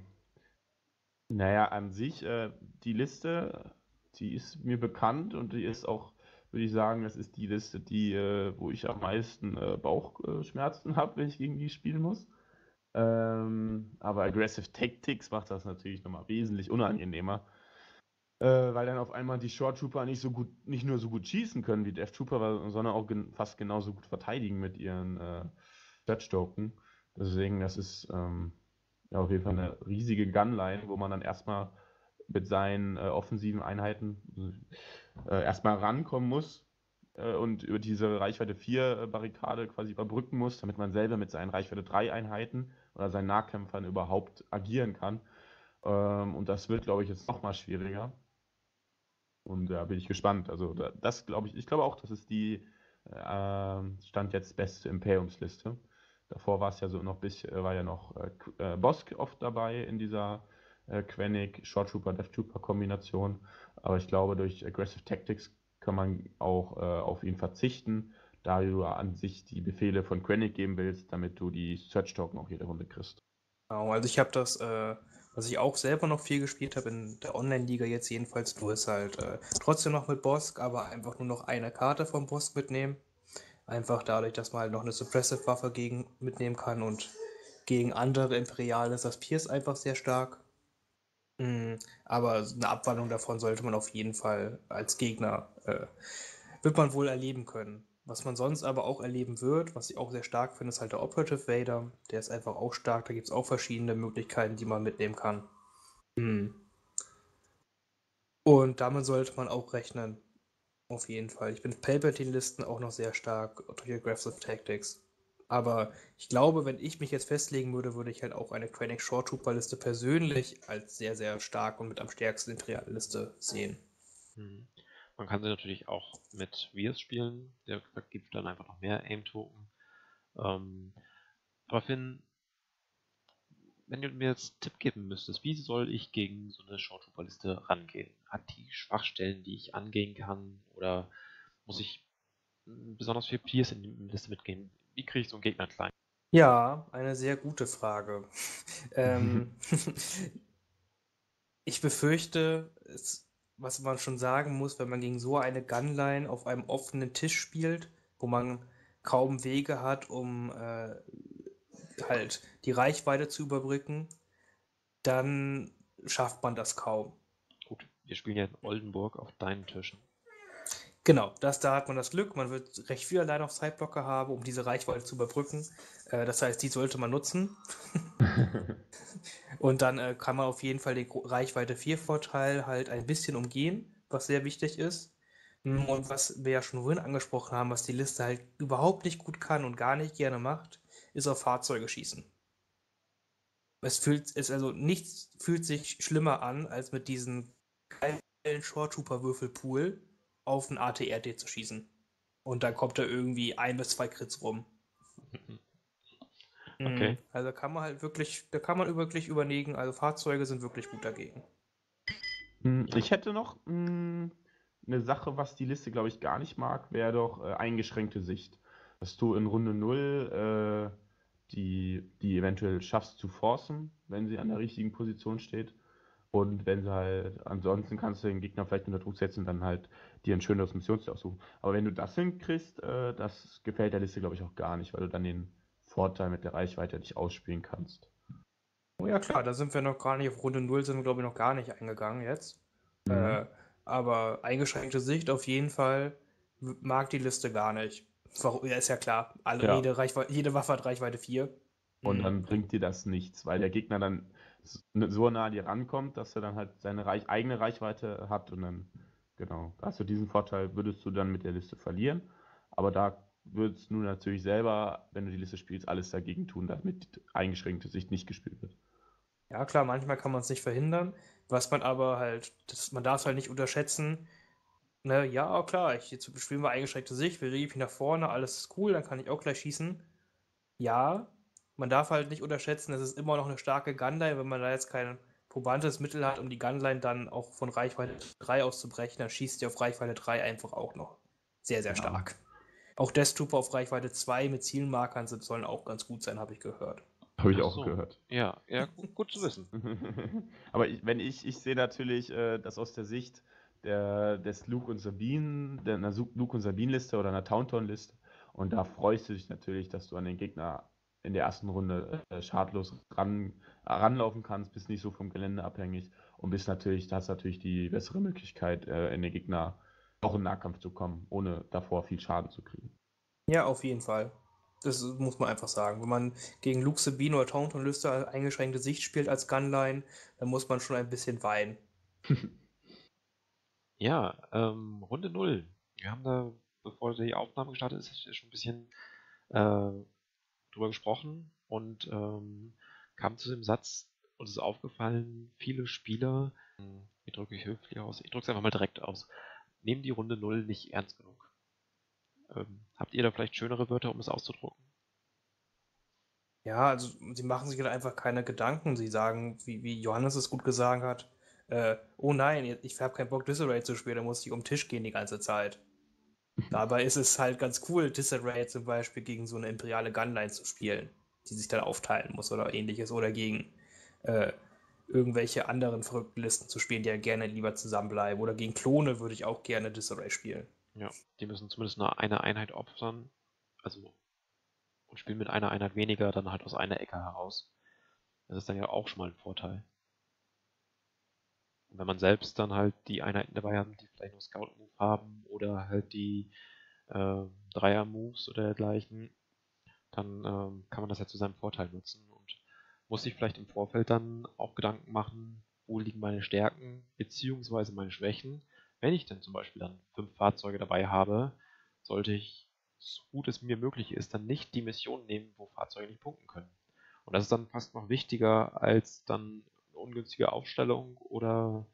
naja, an sich, äh, die Liste die ist mir bekannt und die ist auch, würde ich sagen, das ist die Liste, die, äh, wo ich am meisten äh, Bauchschmerzen habe, wenn ich gegen die spielen muss. Ähm, aber Aggressive Tactics macht das natürlich nochmal wesentlich unangenehmer. Äh, weil dann auf einmal die Short Trooper nicht so gut, nicht nur so gut schießen können wie Death Trooper, sondern auch gen fast genauso gut verteidigen mit ihren äh, Judge Token. Deswegen, das ist ähm, ja, auf jeden Fall eine riesige Gunline, wo man dann erstmal mit seinen äh, offensiven Einheiten äh, erstmal rankommen muss äh, und über diese Reichweite 4 äh, Barrikade quasi überbrücken muss, damit man selber mit seinen Reichweite 3 Einheiten oder seinen Nahkämpfern überhaupt agieren kann. Ähm, und das wird, glaube ich, jetzt nochmal schwieriger. Und da bin ich gespannt. Also das glaube ich, ich glaube auch, das ist die äh, Stand jetzt beste Imperiumsliste. Davor war es ja so noch bis, äh, war ja noch äh, äh, Bosk oft dabei in dieser äh, Quenic Short Trooper Death Trooper Kombination. Aber ich glaube, durch Aggressive Tactics kann man auch äh, auf ihn verzichten, da du an sich die Befehle von Quenic geben willst, damit du die Search Token auch jede Runde kriegst. Genau, also ich habe das äh, was ich auch selber noch viel gespielt habe, in der Online-Liga jetzt jedenfalls, du ist halt äh, trotzdem noch mit Bosk, aber einfach nur noch eine Karte vom Bosk mitnehmen. Einfach dadurch, dass man halt noch eine Suppressive-Waffe gegen mitnehmen kann und gegen andere Imperiale ist das Pierce einfach sehr stark. Mhm, aber eine Abwandlung davon sollte man auf jeden Fall als Gegner, äh, wird man wohl erleben können. Was man sonst aber auch erleben wird, was ich auch sehr stark finde, ist halt der Operative Vader. Der ist einfach auch stark. Da gibt es auch verschiedene Möglichkeiten, die man mitnehmen kann. Hm. Und damit sollte man auch rechnen. Auf jeden Fall. Ich bin Palpatine-Listen auch noch sehr stark durch Aggressive Tactics. Aber ich glaube, wenn ich mich jetzt festlegen würde, würde ich halt auch eine Krennic Short Trooper Liste persönlich als sehr, sehr stark und mit am stärksten Imperial Liste sehen. Hm. Man kann sie natürlich auch mit Viers spielen, der vergibt dann einfach noch mehr Aim-Token. Ähm, aber Finn, wenn du mir jetzt einen Tipp geben müsstest, wie soll ich gegen so eine Short Trooper Liste rangehen? Hat die Schwachstellen, die ich angehen kann? Oder muss ich besonders viel Pierce in die Liste mitgehen? Wie kriege ich so einen Gegner klein? Ja, eine sehr gute Frage. ähm, ich befürchte, es was man schon sagen muss, wenn man gegen so eine Gunline auf einem offenen Tisch spielt, wo man kaum Wege hat, um äh, halt die Reichweite zu überbrücken, dann schafft man das kaum. Wir spielen ja in Oldenburg auf deinen Tischen. Genau, das, da hat man das Glück, man wird recht viel allein auf Sideblocker haben, um diese Reichweite zu überbrücken. Äh, das heißt, die sollte man nutzen. Und dann äh, kann man auf jeden Fall den Reichweite 4 Vorteil halt ein bisschen umgehen, was sehr wichtig ist. Hm, und was wir ja schon vorhin angesprochen haben, was die Liste halt überhaupt nicht gut kann und gar nicht gerne macht, ist auf Fahrzeuge schießen. Es fühlt, es also nichts fühlt sich schlimmer an, als mit diesem geilen Short Trooper Würfelpool auf ein ATRT zu schießen. Und dann kommt da irgendwie ein bis zwei Crits rum. Okay. Mhm. Also kann man halt wirklich, da kann man wirklich überlegen, also Fahrzeuge sind wirklich gut dagegen. Hm, ich hätte noch mh, hm, eine Sache, was die Liste, glaube ich, gar nicht mag, wäre doch äh, eingeschränkte Sicht. Dass du in Runde 0 äh, die, die eventuell schaffst zu forcen, wenn sie an der richtigen Position steht. Und wenn sie halt, ansonsten kannst du den Gegner vielleicht unter Druck setzen dann halt dir ein schöneres Missionsziel aussuchen. Aber wenn du das hinkriegst, äh, das gefällt der Liste, glaube ich, auch gar nicht, weil du dann den Vorteil mit der Reichweite nicht ausspielen kannst. Oh ja, klar, da sind wir noch gar nicht, auf Runde 0 sind wir, glaube ich, noch gar nicht eingegangen jetzt. Mhm. Äh, aber eingeschränkte Sicht auf jeden Fall mag die Liste gar nicht. Ja, ist ja klar. Alle, ja. Jede, jede Waffe hat Reichweite 4. Und mhm. dann bringt dir das nichts, weil der Gegner dann so nah an dir rankommt, dass er dann halt seine Reich eigene Reichweite hat und dann, genau, hast du diesen Vorteil, würdest du dann mit der Liste verlieren. Aber da würdest du natürlich selber, wenn du die Liste spielst, alles dagegen tun, damit eingeschränkte Sicht nicht gespielt wird. Ja, klar, manchmal kann man es nicht verhindern. Was man aber halt, das, man darf es halt nicht unterschätzen. Ne, ja, klar, ich, jetzt spielen wir eingeschränkte Sicht, wir reden nach vorne, alles ist cool, dann kann ich auch gleich schießen. Ja, man darf halt nicht unterschätzen, es ist immer noch eine starke Gunline, wenn man da jetzt kein probantes Mittel hat, um die Gunline dann auch von Reichweite 3 auszubrechen, dann schießt die auf Reichweite 3 einfach auch noch sehr, sehr genau. stark. Auch Death Trooper auf Reichweite 2 mit Zielmarkern sind, sollen auch ganz gut sein, habe ich gehört. Habe ich auch so. gehört. Ja, ja, gut, gut zu wissen. Aber ich, wenn ich, ich sehe natürlich äh, das aus der Sicht der, des Luke und Sabine, der, einer Luke und Sabine-Liste oder einer Tauntaun-Liste. Und da freust du dich natürlich, dass du an den Gegner in der ersten Runde äh, schadlos ran, ranlaufen kannst, bist nicht so vom Gelände abhängig und bist natürlich, hast natürlich die bessere Möglichkeit, äh, in den Gegner auch in Nahkampf zu kommen, ohne davor viel Schaden zu kriegen. Ja, auf jeden Fall. Das muss man einfach sagen. Wenn man gegen Luke Sabine oder Tauntaun Lüster eingeschränkte Sicht spielt als Gunline, dann muss man schon ein bisschen weinen. Ja, ähm, Runde 0. Wir haben da, bevor die Aufnahme gestartet ist, schon ein bisschen äh, drüber gesprochen und ähm, kam zu dem Satz, uns ist aufgefallen, viele Spieler, wie drücke ich höflich aus? Ich drücke es einfach mal direkt aus, nehmen die Runde 0 nicht ernst genug. Ähm, habt ihr da vielleicht schönere Wörter, um es auszudrucken? Ja, also sie machen sich halt einfach keine Gedanken. Sie sagen, wie, wie Johannes es gut gesagt hat, äh, oh nein, ich habe keinen Bock, Disarray zu spielen, da muss ich um den Tisch gehen die ganze Zeit. Dabei ist es halt ganz cool, Disarray zum Beispiel gegen so eine imperiale Gunline zu spielen, die sich dann aufteilen muss oder ähnliches, oder gegen äh, irgendwelche anderen verrückten Listen zu spielen, die ja gerne lieber zusammenbleiben. Oder gegen Klone würde ich auch gerne Disarray spielen. Ja, die müssen zumindest nur eine Einheit opfern, also und spielen mit einer Einheit weniger dann halt aus einer Ecke heraus. Das ist dann ja auch schon mal ein Vorteil. Und wenn man selbst dann halt die Einheiten dabei hat, die vielleicht noch Scout-Move haben oder halt die äh, Dreier-Moves oder dergleichen, dann ähm, kann man das ja zu seinem Vorteil nutzen und muss sich vielleicht im Vorfeld dann auch Gedanken machen, wo liegen meine Stärken beziehungsweise meine Schwächen. Wenn ich denn zum Beispiel dann fünf Fahrzeuge dabei habe, sollte ich, so gut es mir möglich ist, dann nicht die Mission nehmen, wo Fahrzeuge nicht punkten können. Und das ist dann fast noch wichtiger, als dann ungünstige Aufstellung oder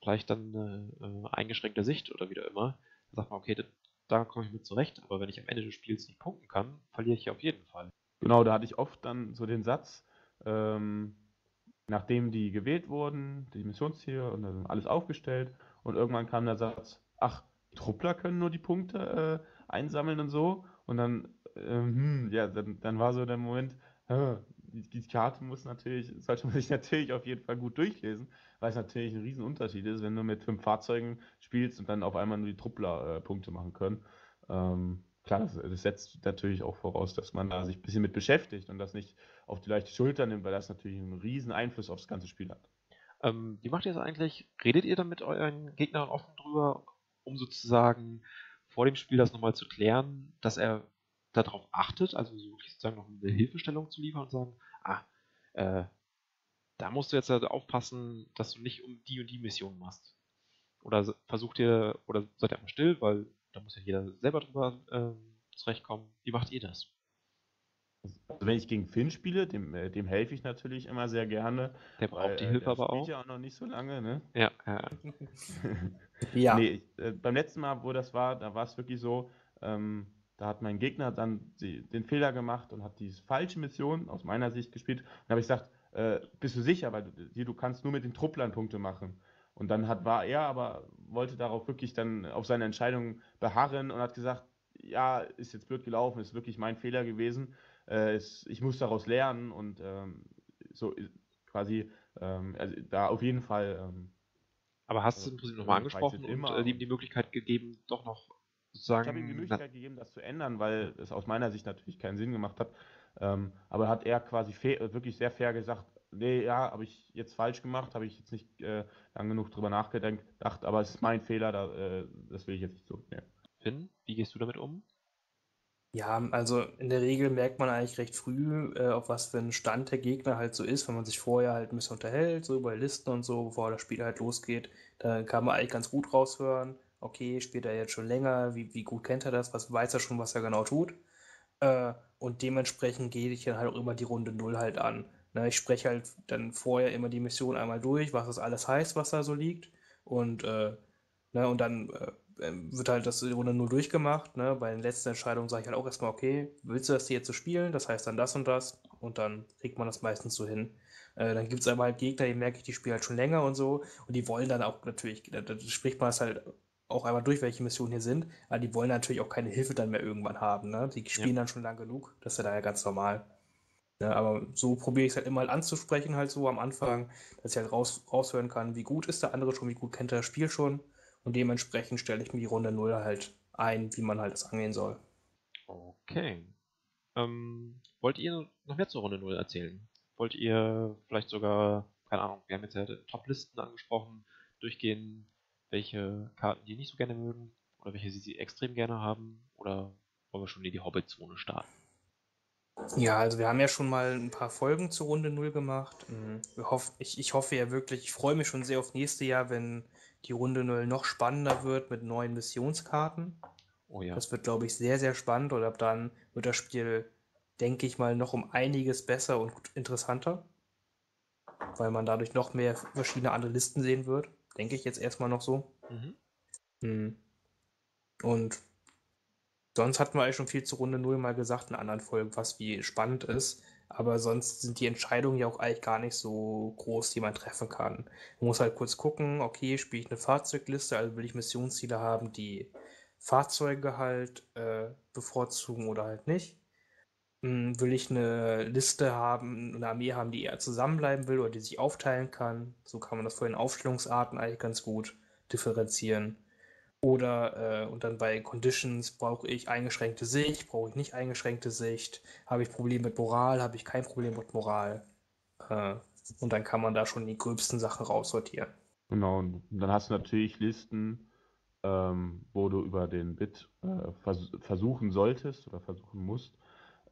vielleicht dann eine äh, eingeschränkte Sicht oder wie immer. Da sagt man, okay, da, da komme ich mit zurecht, aber wenn ich am Ende des Spiels nicht punkten kann, verliere ich auf jeden Fall. Genau, da hatte ich oft dann so den Satz, ähm, nachdem die gewählt wurden, die Missionsziele und dann alles aufgestellt und irgendwann kam der Satz, ach, Truppler können nur die Punkte äh, einsammeln und so und dann, ähm, ja, dann, dann war so der Moment, äh, die, Karte muss natürlich, sollte man sich natürlich auf jeden Fall gut durchlesen, weil es natürlich ein Riesenunterschied ist, wenn du mit fünf Fahrzeugen spielst und dann auf einmal nur die Truppler äh, Punkte machen können. Ähm, klar, das, das, setzt natürlich auch voraus, dass man da sich ein bisschen mit beschäftigt und das nicht auf die leichte Schulter nimmt, weil das natürlich einen riesen Einfluss aufs ganze Spiel hat. Ähm, wie macht ihr das eigentlich? Redet ihr dann mit euren Gegnern offen drüber, um sozusagen vor dem Spiel das nochmal zu klären, dass er darauf achtet, also sozusagen noch eine Hilfestellung zu liefern und sagen, ah, äh, da musst du jetzt halt aufpassen, dass du nicht um die und die Mission machst. Oder versucht ihr, oder seid ihr einfach still, weil da muss ja jeder selber drüber äh, zurechtkommen. Wie macht ihr das? Also wenn ich gegen Finn spiele, dem, äh, dem helfe ich natürlich immer sehr gerne. Der braucht weil, die Hilfe der aber auch. ja auch noch nicht so lange, ne? Ja, ja. ja. Nee, äh, beim letzten Mal, wo das war, da war es wirklich so, ähm, da hat mein Gegner dann die, den Fehler gemacht und hat die falsche Mission aus meiner Sicht gespielt. Und da habe ich gesagt, äh, bist du sicher, weil du, du kannst nur mit den Trupplern Punkte machen. Und dann hat, war er aber, wollte darauf wirklich dann auf seine Entscheidung beharren und hat gesagt, ja, ist jetzt blöd gelaufen, ist wirklich mein Fehler gewesen. Äh, ist, ich muss daraus lernen und ähm, so quasi, ähm, also da auf jeden Fall. Ähm, aber hast du im Prinzip nochmal angesprochen und äh, ihm die Möglichkeit gegeben, doch noch sozusagen. Ich habe ihm die Möglichkeit gegeben, das zu ändern, weil es aus meiner Sicht natürlich keinen Sinn gemacht hat. Ähm, aber hat er quasi fair, wirklich sehr fair gesagt, nee, ja, habe ich jetzt falsch gemacht, habe ich jetzt nicht äh, lang genug drüber nachgedacht, aber es ist mein Fehler, da, äh, das will ich jetzt nicht so. Nee. Finn, wie gehst du damit um? Ja, also in der Regel merkt man eigentlich recht früh, äh, auf was für einen Stand der Gegner halt so ist, wenn man sich vorher halt ein bisschen unterhält, so über Listen und so, bevor das Spiel halt losgeht. Da kann man eigentlich ganz gut raushören, okay, spielt er jetzt schon länger, wie, wie gut kennt er das, was weiß er schon, was er genau tut. Äh, und dementsprechend gehe ich dann halt auch immer die Runde 0 halt an. Ne, ich spreche halt dann vorher immer die Mission einmal durch, was das alles heißt, was da so liegt. Und, äh, ne, und dann äh, ähm, wird halt das Runde 0 durchgemacht. Ne? Bei den letzten Entscheidungen sage ich halt auch erstmal, okay, willst du das hier jetzt so spielen? Das heißt dann das und das. Und dann kriegt man das meistens so hin. Äh, dann gibt es aber halt Gegner, die merke ich, die spielen halt schon länger und so. Und die wollen dann auch natürlich, da, da spricht man das halt auch einmal durch, welche Missionen hier sind. Aber die wollen natürlich auch keine Hilfe dann mehr irgendwann haben. Ne? Die spielen ja. dann schon lang genug. Das ist ja daher ganz normal. Ja, aber so probiere ich es halt immer halt anzusprechen, halt so am Anfang, dass ich halt raus, raushören kann, wie gut ist der andere schon, wie gut kennt er das Spiel schon. Und dementsprechend stelle ich mir die Runde 0 halt ein, wie man halt das angehen soll. Okay. Ähm, wollt ihr noch mehr zur Runde 0 erzählen? Wollt ihr vielleicht sogar, keine Ahnung, wir haben jetzt ja Top-Listen angesprochen, durchgehen, welche Karten die nicht so gerne mögen oder welche sie extrem gerne haben? Oder wollen wir schon in die Hobbit-Zone starten? Ja, also wir haben ja schon mal ein paar Folgen zur Runde 0 gemacht. Mhm. Hoff, ich, ich hoffe ja wirklich, ich freue mich schon sehr auf nächstes Jahr, wenn die Runde 0 noch spannender wird mit neuen Missionskarten. Oh ja. Das wird, glaube ich, sehr, sehr spannend und ab dann wird das Spiel, denke ich mal, noch um einiges besser und interessanter. Weil man dadurch noch mehr verschiedene andere Listen sehen wird. Denke ich jetzt erstmal noch so. Mhm. Mhm. Und sonst hatten wir eigentlich schon viel zur Runde 0 mal gesagt in anderen Folgen, was wie spannend ist. Aber sonst sind die Entscheidungen ja auch eigentlich gar nicht so groß, die man treffen kann. Man muss halt kurz gucken, okay, spiele ich eine Fahrzeugliste, also will ich Missionsziele haben, die Fahrzeuge halt äh, bevorzugen oder halt nicht. Hm, will ich eine Liste haben, eine Armee haben, die eher zusammenbleiben will oder die sich aufteilen kann. So kann man das vor den Aufstellungsarten eigentlich ganz gut differenzieren. Oder äh, und dann bei Conditions brauche ich eingeschränkte Sicht, brauche ich nicht eingeschränkte Sicht, habe ich Probleme mit Moral, habe ich kein Problem mit Moral. Äh, und dann kann man da schon die gröbsten Sachen raussortieren. Genau, und dann hast du natürlich Listen, ähm, wo du über den Bit äh, vers versuchen solltest oder versuchen musst,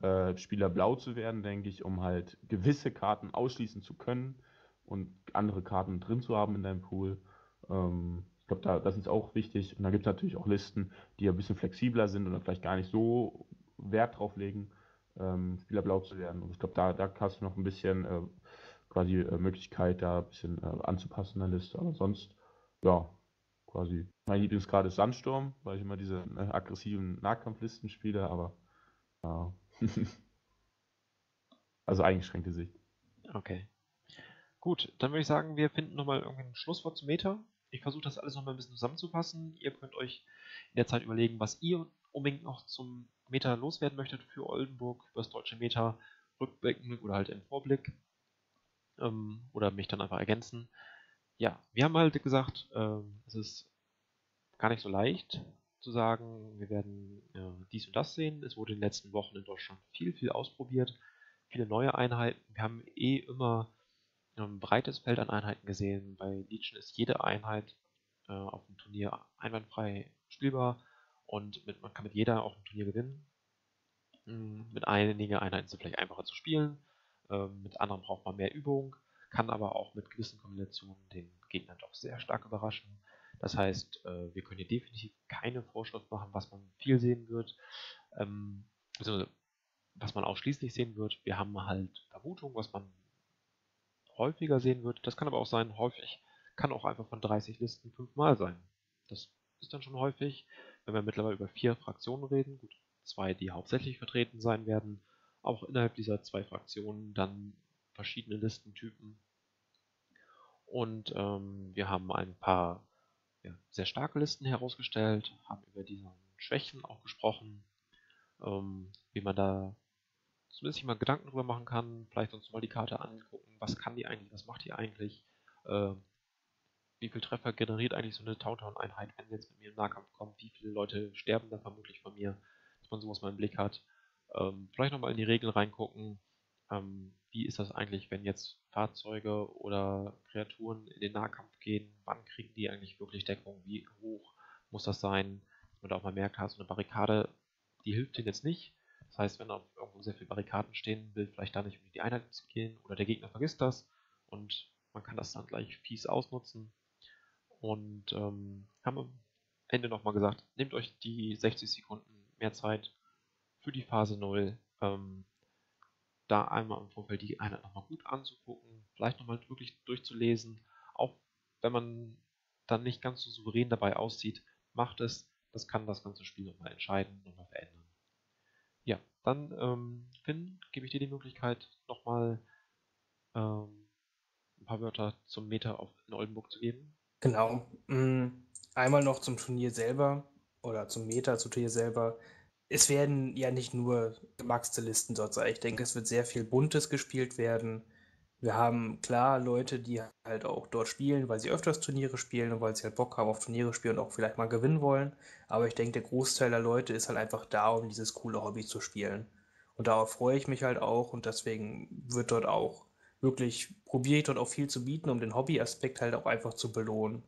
äh, Spieler blau zu werden, denke ich, um halt gewisse Karten ausschließen zu können und andere Karten drin zu haben in deinem Pool. Ähm, ich glaube, da, das ist auch wichtig. Und dann gibt es natürlich auch Listen, die ein bisschen flexibler sind und vielleicht gar nicht so Wert drauf legen, ähm, Spieler blau zu werden. Und ich glaube, da, da hast du noch ein bisschen äh, quasi äh, Möglichkeit, da ein bisschen äh, anzupassen in der Liste. Aber sonst, ja, quasi. Mein Lieblingsgrad ist Sandsturm, weil ich immer diese äh, aggressiven Nahkampflisten spiele, aber ja. also eingeschränkte Sicht. Okay. Gut, dann würde ich sagen, wir finden nochmal ein Schlusswort zum Meta. Ich versuche das alles nochmal ein bisschen zusammenzufassen. Ihr könnt euch in der Zeit überlegen, was ihr unbedingt noch zum Meta loswerden möchtet für Oldenburg, für das deutsche Meta, rückblickend oder halt im Vorblick. Ähm, oder mich dann einfach ergänzen. Ja, wir haben halt gesagt, ähm, es ist gar nicht so leicht zu sagen, wir werden äh, dies und das sehen. Es wurde in den letzten Wochen in Deutschland viel, viel ausprobiert, viele neue Einheiten. Wir haben eh immer ein breites Feld an Einheiten gesehen. Bei Legion ist jede Einheit äh, auf dem Turnier einwandfrei spielbar und mit, man kann mit jeder auf dem Turnier gewinnen. Mhm, mit einigen Einheiten sind vielleicht einfacher zu spielen, äh, mit anderen braucht man mehr Übung, kann aber auch mit gewissen Kombinationen den Gegner doch sehr stark überraschen. Das heißt, äh, wir können hier definitiv keine Vorschrift machen, was man viel sehen wird, ähm, was man ausschließlich sehen wird. Wir haben halt Vermutungen, was man häufiger sehen wird. Das kann aber auch sein, häufig. Kann auch einfach von 30 Listen fünfmal sein. Das ist dann schon häufig. Wenn wir mittlerweile über vier Fraktionen reden, gut, zwei, die hauptsächlich vertreten sein werden, auch innerhalb dieser zwei Fraktionen dann verschiedene Listentypen. Und ähm, wir haben ein paar sehr starke Listen herausgestellt, haben über diese Schwächen auch gesprochen, ähm, wie man da zumindest mal Gedanken drüber machen kann, vielleicht uns mal die Karte angucken, was kann die eigentlich, was macht die eigentlich, äh, wie viel Treffer generiert eigentlich so eine Tautown-Einheit, wenn jetzt mit mir im Nahkampf kommt, wie viele Leute sterben dann vermutlich von mir, dass man sowas mal im Blick hat. Ähm, vielleicht nochmal in die Regeln reingucken, ähm, wie ist das eigentlich, wenn jetzt Fahrzeuge oder Kreaturen in den Nahkampf gehen, wann kriegen die eigentlich wirklich Deckung, wie hoch muss das sein, da auch mal merkt, so eine Barrikade, die hilft denen jetzt nicht, das heißt, wenn auf irgendwo sehr viele Barrikaden stehen, will vielleicht da nicht um die Einheit zu gehen oder der Gegner vergisst das und man kann das dann gleich fies ausnutzen. Und ähm, haben am Ende nochmal gesagt, nehmt euch die 60 Sekunden mehr Zeit für die Phase 0, ähm, da einmal im Vorfeld die Einheit nochmal gut anzugucken, vielleicht nochmal wirklich durchzulesen, auch wenn man dann nicht ganz so souverän dabei aussieht, macht es, das kann das ganze Spiel nochmal entscheiden, nochmal verändern. Ja, dann, ähm, Finn, gebe ich dir die Möglichkeit, nochmal ähm, ein paar Wörter zum Meta auf, in Oldenburg zu geben. Genau. Mm, einmal noch zum Turnier selber oder zum Meta, zum Turnier selber. Es werden ja nicht nur gemaxte Listen dort sein. Ich denke, es wird sehr viel Buntes gespielt werden. Wir haben klar Leute, die halt auch dort spielen, weil sie öfters Turniere spielen und weil sie halt Bock haben auf Turniere spielen und auch vielleicht mal gewinnen wollen. Aber ich denke, der Großteil der Leute ist halt einfach da, um dieses coole Hobby zu spielen. Und darauf freue ich mich halt auch und deswegen wird dort auch wirklich, probiere ich dort auch viel zu bieten, um den Hobbyaspekt halt auch einfach zu belohnen.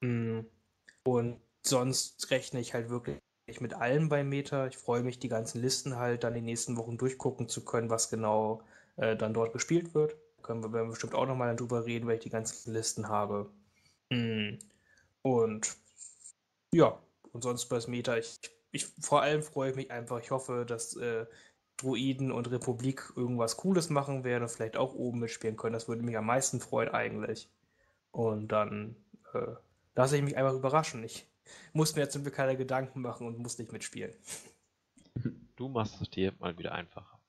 Mm. Und sonst rechne ich halt wirklich mit allem bei Meta. Ich freue mich, die ganzen Listen halt dann die nächsten Wochen durchgucken zu können, was genau äh, dann dort gespielt wird. Können wir bestimmt auch nochmal drüber reden, weil ich die ganzen Listen habe. Mm. Und ja, und sonst bei Meta, ich, ich vor allem freue ich mich einfach, ich hoffe, dass äh, Druiden und Republik irgendwas Cooles machen werden und vielleicht auch oben mitspielen können. Das würde mich am meisten freuen eigentlich. Und dann äh, lasse ich mich einfach überraschen. Ich muss mir jetzt zum Glück keine Gedanken machen und muss nicht mitspielen. Du machst es dir mal wieder einfacher.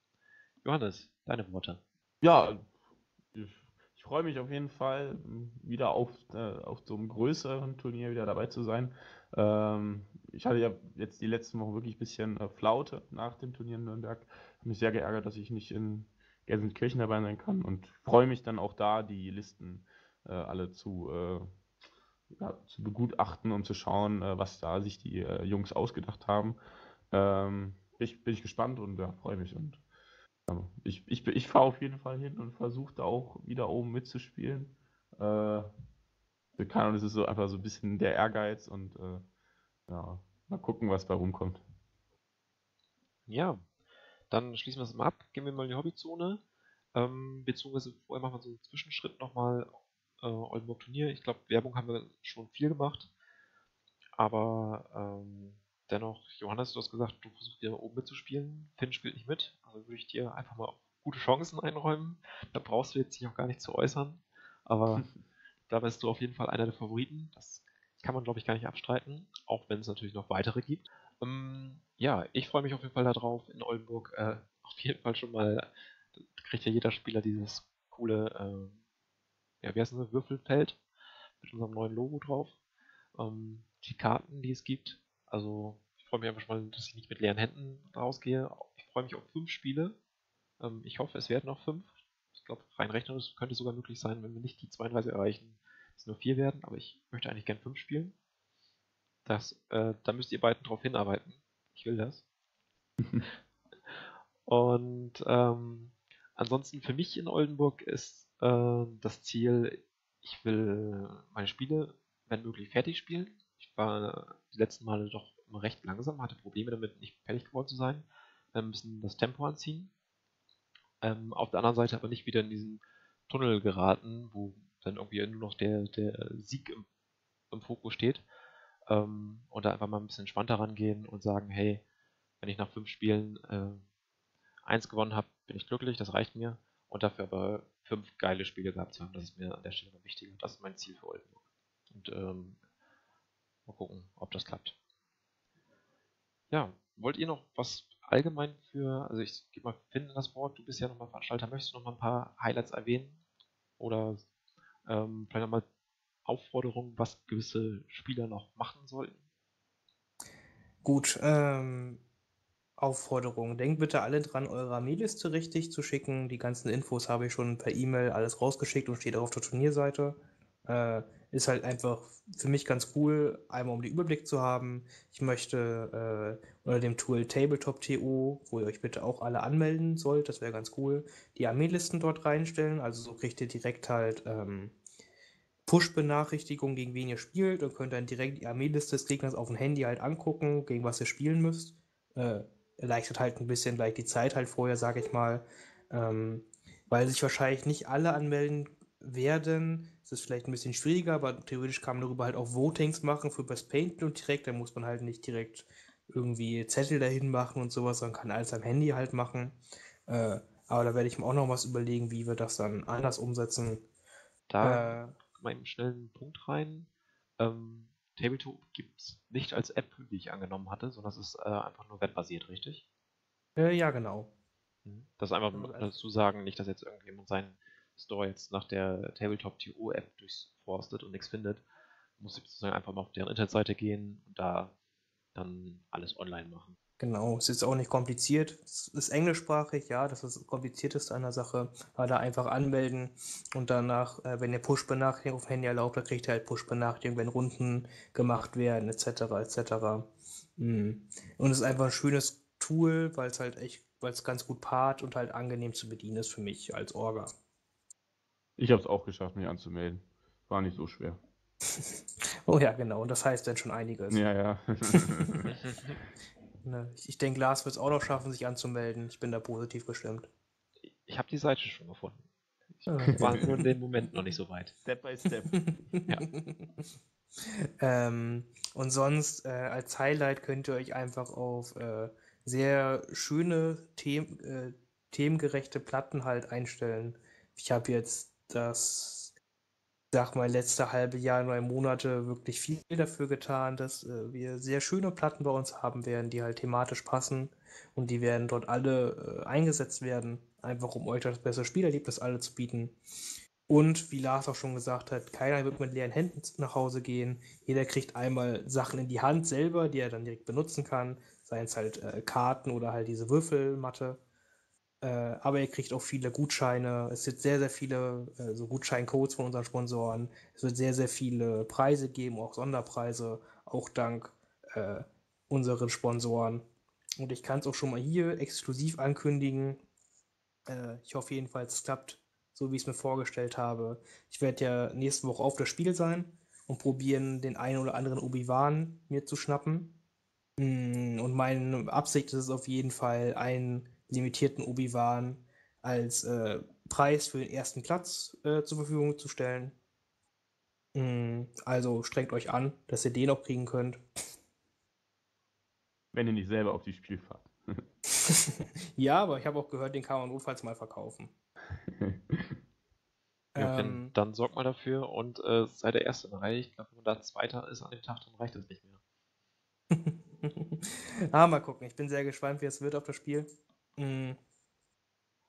Johannes, deine Worte. Ja, ich freue mich auf jeden Fall, wieder auf, äh, auf so einem größeren Turnier wieder dabei zu sein. Ähm, ich hatte ja jetzt die letzten Wochen wirklich ein bisschen äh, Flaute nach dem Turnier in Nürnberg. Habe mich sehr geärgert, dass ich nicht in Gelsenkirchen dabei sein kann und freue mich dann auch da, die Listen äh, alle zu, äh, ja, zu begutachten und zu schauen, äh, was da sich die äh, Jungs ausgedacht haben. Ähm, ich, bin ich gespannt und ja, freue mich und ich, ich, ich fahre auf jeden Fall hin und versuche da auch wieder oben mitzuspielen. Äh, keine ist so einfach so ein bisschen der Ehrgeiz und äh, ja, mal gucken, was da rumkommt. Ja, dann schließen wir es mal ab. Gehen wir mal in die Hobbyzone. Ähm, beziehungsweise vorher machen wir so einen Zwischenschritt nochmal äh, Oldenburg Turnier. Ich glaube, Werbung haben wir schon viel gemacht. Aber ähm, dennoch, Johannes, du hast gesagt, du versuchst wieder oben mitzuspielen. Finn spielt nicht mit. Also würde ich dir einfach mal gute Chancen einräumen. Da brauchst du jetzt dich auch gar nicht zu äußern. Aber da bist du auf jeden Fall einer der Favoriten. Das kann man, glaube ich, gar nicht abstreiten. Auch wenn es natürlich noch weitere gibt. Ähm, ja, ich freue mich auf jeden Fall darauf, in Oldenburg äh, auf jeden Fall schon mal, da kriegt ja jeder Spieler dieses coole, äh, ja, wie heißt das, Würfelfeld mit unserem neuen Logo drauf. Ähm, die Karten, die es gibt. Also ich freue mich einfach schon mal, dass ich nicht mit leeren Händen rausgehe. Ich freue mich auf fünf Spiele. Ähm, ich hoffe, es werden noch fünf. Ich glaube, rein rechnerisch könnte sogar möglich sein, wenn wir nicht die 32 erreichen, dass es nur vier werden. Aber ich möchte eigentlich gern fünf spielen. Das, äh, da müsst ihr beiden drauf hinarbeiten. Ich will das. Und ähm, ansonsten für mich in Oldenburg ist äh, das Ziel, ich will meine Spiele, wenn möglich, fertig spielen. Ich war die letzten Male doch immer recht langsam, hatte Probleme damit, nicht fertig geworden zu sein. Wir müssen das Tempo anziehen. Ähm, auf der anderen Seite aber nicht wieder in diesen Tunnel geraten, wo dann irgendwie nur noch der, der Sieg im, im Fokus steht. Ähm, und da einfach mal ein bisschen entspannter rangehen und sagen, hey, wenn ich nach fünf Spielen äh, eins gewonnen habe, bin ich glücklich, das reicht mir. Und dafür aber fünf geile Spiele gehabt zu haben, das ist mir an der Stelle noch wichtiger. Das ist mein Ziel für Oldenburg. Und ähm, mal gucken, ob das klappt. Ja, wollt ihr noch was allgemein für, also ich gebe mal Finn in das Wort, du bist ja nochmal Veranstalter, möchtest du noch mal ein paar Highlights erwähnen? Oder ähm, vielleicht nochmal Aufforderungen, was gewisse Spieler noch machen sollten? Gut, ähm, Aufforderung. Denkt bitte alle dran, eure Armeeliste richtig zu schicken. Die ganzen Infos habe ich schon per E-Mail alles rausgeschickt und steht auch auf der Turnierseite. Äh, ist halt einfach für mich ganz cool, einmal um den Überblick zu haben. Ich möchte äh, unter dem Tool Tabletop.to, wo ihr euch bitte auch alle anmelden sollt, das wäre ganz cool, die Armeelisten dort reinstellen. Also so kriegt ihr direkt halt ähm, Push-Benachrichtigung, gegen wen ihr spielt und könnt dann direkt die Armeeliste des Gegners auf dem Handy halt angucken, gegen was ihr spielen müsst. Äh, erleichtert halt ein bisschen gleich die Zeit halt vorher, sage ich mal. Ähm, weil sich wahrscheinlich nicht alle anmelden werden. Es ist vielleicht ein bisschen schwieriger, aber theoretisch kann man darüber halt auch Votings machen für Best Paint und direkt. Da muss man halt nicht direkt irgendwie Zettel dahin machen und sowas, sondern kann alles am Handy halt machen. Äh, aber da werde ich mir auch noch was überlegen, wie wir das dann anders umsetzen. Da äh, mal einen schnellen Punkt rein. Ähm, Tabletop gibt es nicht als App, wie ich angenommen hatte, sondern es ist äh, einfach nur webbasiert, richtig? Äh, ja, genau. Mhm. Das ist einfach also, dazu sagen, nicht, dass jetzt irgendjemand seinen Store jetzt nach der Tabletop-TO-App durchforstet und nichts findet. Muss sozusagen einfach mal auf deren Internetseite gehen und da dann alles online machen. Genau, es ist auch nicht kompliziert. Es ist englischsprachig, ja, das ist das Komplizierteste an der Sache. Aber da einfach anmelden und danach, äh, wenn ihr Push-Benachrichtigungen auf dem Handy erlaubt, dann kriegt ihr halt Push-Benachrichtigungen, wenn Runden gemacht werden, etc. etc. Mhm. Und es ist einfach ein schönes Tool, weil es halt echt, weil es ganz gut paart und halt angenehm zu bedienen ist für mich als Orga. Ich habe es auch geschafft, mich anzumelden. War nicht so schwer. oh ja, genau. Und das heißt dann schon einiges. Ja, ja. Ne, ich, ich denke, Lars wird es auch noch schaffen, sich anzumelden. Ich bin da positiv gestimmt. Ich habe die Seite schon gefunden. Ich war nur in dem Moment noch nicht so weit. Step by Step. ja. ähm, und sonst äh, als Highlight könnt ihr euch einfach auf äh, sehr schöne, them äh, themengerechte Platten halt einstellen. Ich habe jetzt das sag mal, letzte halbe Jahr, neun Monate wirklich viel dafür getan, dass äh, wir sehr schöne Platten bei uns haben werden, die halt thematisch passen und die werden dort alle äh, eingesetzt werden, einfach um euch das bessere Spielerlebnis alle zu bieten. Und wie Lars auch schon gesagt hat, keiner wird mit leeren Händen nach Hause gehen. Jeder kriegt einmal Sachen in die Hand selber, die er dann direkt benutzen kann, seien es halt äh, Karten oder halt diese Würfelmatte. Äh, aber ihr kriegt auch viele Gutscheine. Es wird sehr, sehr viele äh, so Gutscheincodes von unseren Sponsoren. Es wird sehr, sehr viele Preise geben, auch Sonderpreise, auch dank äh, unseren Sponsoren. Und ich kann es auch schon mal hier exklusiv ankündigen. Äh, ich hoffe jedenfalls, es klappt, so wie ich es mir vorgestellt habe. Ich werde ja nächste Woche auf das Spiel sein und probieren, den einen oder anderen Obi-Wan mir zu schnappen. Mm, und meine Absicht ist es auf jeden Fall, einen limitierten Obi-Wan als äh, Preis für den ersten Platz äh, zur Verfügung zu stellen. Mm, also strengt euch an, dass ihr den auch kriegen könnt. Wenn ihr nicht selber auf die Spiel fahrt. ja, aber ich habe auch gehört, den kann man notfalls mal verkaufen. ja, wenn, ähm, dann sorgt mal dafür und äh, sei der Erste in der Reihe. Ich glaube, wenn man da Zweiter ist an dem Tag, dann reicht das nicht mehr. ah, mal gucken. Ich bin sehr gespannt, wie es wird auf das Spiel. Mm.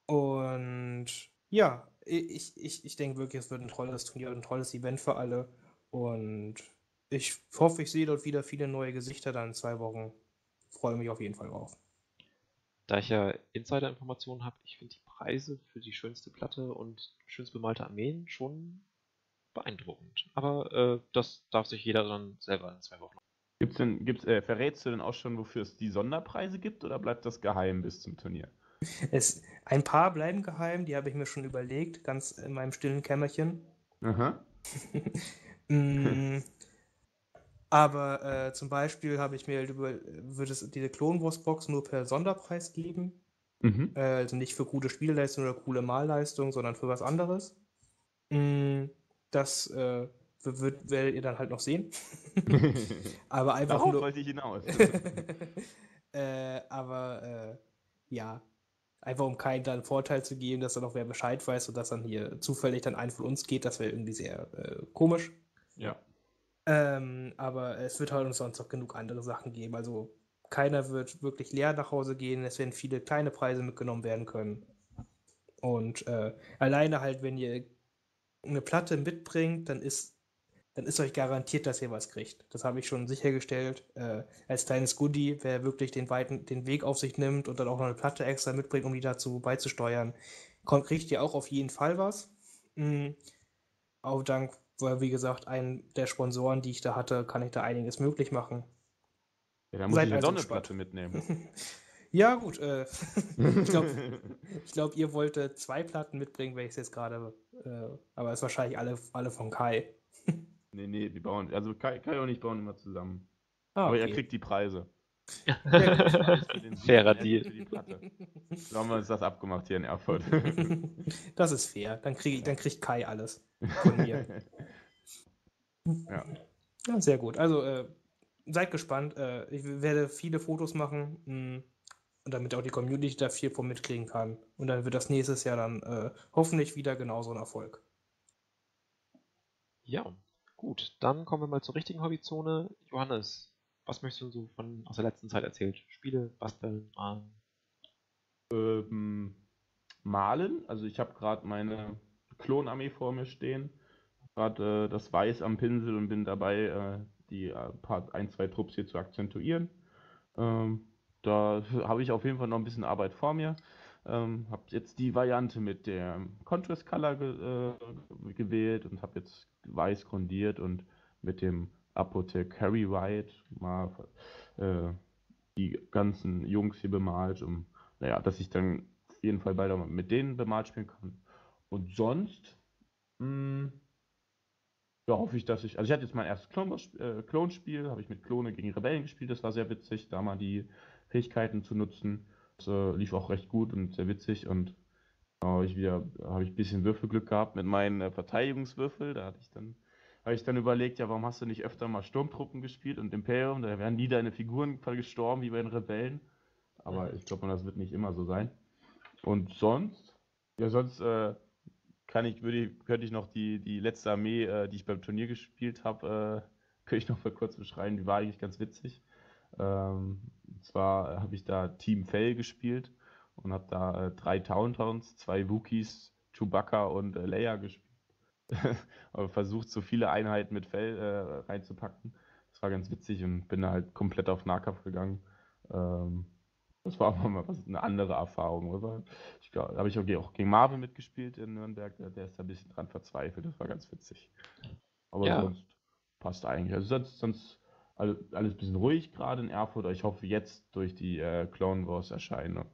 Und ja, ich, ich, ich denke wirklich, es wird ein tolles Turnier, ein tolles Event für alle. Und ich hoffe, ich sehe dort wieder viele neue Gesichter dann in zwei Wochen. Freue mich auf jeden Fall drauf. Da ich ja Insider-Informationen habe, ich finde die Preise für die schönste Platte und schönst bemalte Armeen schon beeindruckend. Aber äh, das darf sich jeder dann selber in zwei Wochen Gibt's denn, gibt's, äh, verrätst du denn auch schon, wofür es die Sonderpreise gibt oder bleibt das geheim bis zum Turnier? Es, ein paar bleiben geheim, die habe ich mir schon überlegt, ganz in meinem stillen Kämmerchen. Aha. mm, aber äh, zum Beispiel habe ich mir über, würde es diese Clone Wars Box nur per Sonderpreis geben. Mhm. Äh, also nicht für gute Spielleistung oder coole Malleistung, sondern für was anderes. Mm, das äh, werdet ihr dann halt noch sehen. aber einfach Darauf nur. wollte ich hinaus. äh, aber äh, ja, einfach um keinen dann Vorteil zu geben, dass dann auch wer Bescheid weiß und dass dann hier zufällig dann ein von uns geht, das wäre irgendwie sehr äh, komisch. Ja. Ähm, aber es wird halt uns sonst noch genug andere Sachen geben. Also keiner wird wirklich leer nach Hause gehen. Es werden viele kleine Preise mitgenommen werden können. Und äh, alleine halt, wenn ihr eine Platte mitbringt, dann ist dann ist euch garantiert, dass ihr was kriegt. Das habe ich schon sichergestellt. Äh, als kleines Goodie, wer wirklich den weiten, den Weg auf sich nimmt und dann auch noch eine Platte extra mitbringt, um die dazu beizusteuern, kommt, kriegt ihr auch auf jeden Fall was. Mhm. Auch dank, weil wie gesagt, einen der Sponsoren, die ich da hatte, kann ich da einiges möglich machen. Ja, da muss Seid ich eine also Sonnenplatte mitnehmen. ja, gut. Äh, ich glaube, glaub, ihr wolltet zwei Platten mitbringen, wenn ich es jetzt gerade. Äh, aber es ist wahrscheinlich alle, alle von Kai. Nee, nee, wir bauen. Also Kai, Kai und ich bauen immer zusammen. Ah, Aber er kriegt die Preise. Fairer Deal. So haben wir uns das abgemacht hier in Erfurt. Das ist fair. Dann, krieg, dann kriegt Kai alles von mir. Ja. ja sehr gut. Also äh, seid gespannt. Äh, ich werde viele Fotos machen, mh, mm, damit auch die Community da viel von mitkriegen kann. Und dann wird das nächstes Jahr dann äh, hoffentlich wieder genauso ein Erfolg. Ja, Gut, dann kommen wir mal zur richtigen Hobbyzone. Johannes, was möchtest du so von aus der letzten Zeit erzählen? Spiele, basteln, malen? Ähm, malen. Also ich habe gerade meine Klonarmee vor mir stehen. Gerade äh, das Weiß am Pinsel und bin dabei, äh, die äh, paar, ein, zwei Trupps hier zu akzentuieren. Ähm, da habe ich auf jeden Fall noch ein bisschen Arbeit vor mir. Ähm, habe jetzt die Variante mit der Contrast Color ge äh, gewählt und habe jetzt weiß grundiert und mit dem Apothecary White mal äh, die ganzen Jungs hier bemalt, um, naja, dass ich dann auf jeden Fall bald auch mit denen bemalt spielen kann. Und sonst, mh, hm, ja, hoffe ich, dass ich, also ich hatte jetzt mein erstes äh, Klonspiel, habe ich mit Klone gegen Rebellen gespielt, das war sehr witzig, da mal die Fähigkeiten zu nutzen. Das äh, lief auch recht gut und sehr witzig und habe ich wieder, habe ich ein bisschen Würfelglück gehabt mit meinen äh, Verteidigungswürfel. Da hatte ich dann, habe ich dann überlegt, ja, warum hast du nicht öfter mal Sturmtruppen gespielt und Imperium? Da wären nie deine Figuren gestorben wie bei den Rebellen. Aber ich glaube, das wird nicht immer so sein. Und sonst, ja, sonst äh, kann ich, würde, könnte ich noch die, die letzte Armee, äh, die ich beim Turnier gespielt habe, äh, könnte ich noch mal kurz beschreiben. Die war eigentlich ganz witzig. Ähm, und zwar habe ich da Team Fell gespielt und habe da äh, drei Towntowns, zwei Wookies, Chewbacca und äh, Leia gespielt. Aber versucht, so viele Einheiten mit Fell äh, reinzupacken. Das war ganz witzig und bin da halt komplett auf Nahkampf gegangen. Ähm, das war aber mal was, eine andere Erfahrung. Aber ich glaube, habe ich auch gegen Marvin mitgespielt in Nürnberg. Der ist da ein bisschen dran verzweifelt. Das war ganz witzig. Aber ja. sonst passt eigentlich. Also sonst, sonst alles, alles ein bisschen ruhig gerade in Erfurt. Ich hoffe jetzt durch die äh, Clone Wars Erscheinung,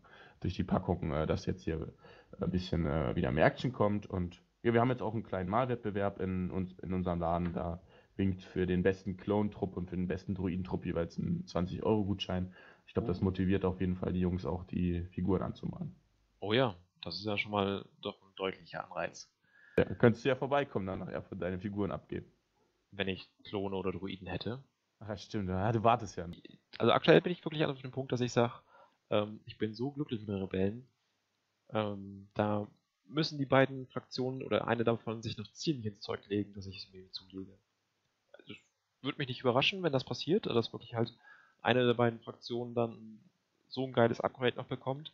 durch die Packungen, äh, dass jetzt hier äh, ein bisschen äh, wieder mehr Action kommt. Und ja, wir haben jetzt auch einen kleinen Malwettbewerb in, uns, in unserem Laden. Da winkt für den besten Clone-Trupp und für den besten Druidentrupp jeweils ein 20-Euro-Gutschein. Ich glaube, das motiviert auf jeden Fall die Jungs auch, die Figuren anzumalen. Oh ja, das ist ja schon mal doch ein deutlicher Anreiz. Ja, könntest du ja vorbeikommen, dann nachher für deine Figuren abgeben. Wenn ich Klone oder Druiden hätte. Ach stimmt. Ja, du wartest ja. Also aktuell bin ich wirklich auf dem Punkt, dass ich sage, ähm, ich bin so glücklich mit den Rebellen. Ähm, da müssen die beiden Fraktionen oder eine davon sich noch ziemlich ins Zeug legen, dass ich es mir zulege. Also, würde mich nicht überraschen, wenn das passiert, dass wirklich halt eine der beiden Fraktionen dann so ein geiles Upgrade noch bekommt.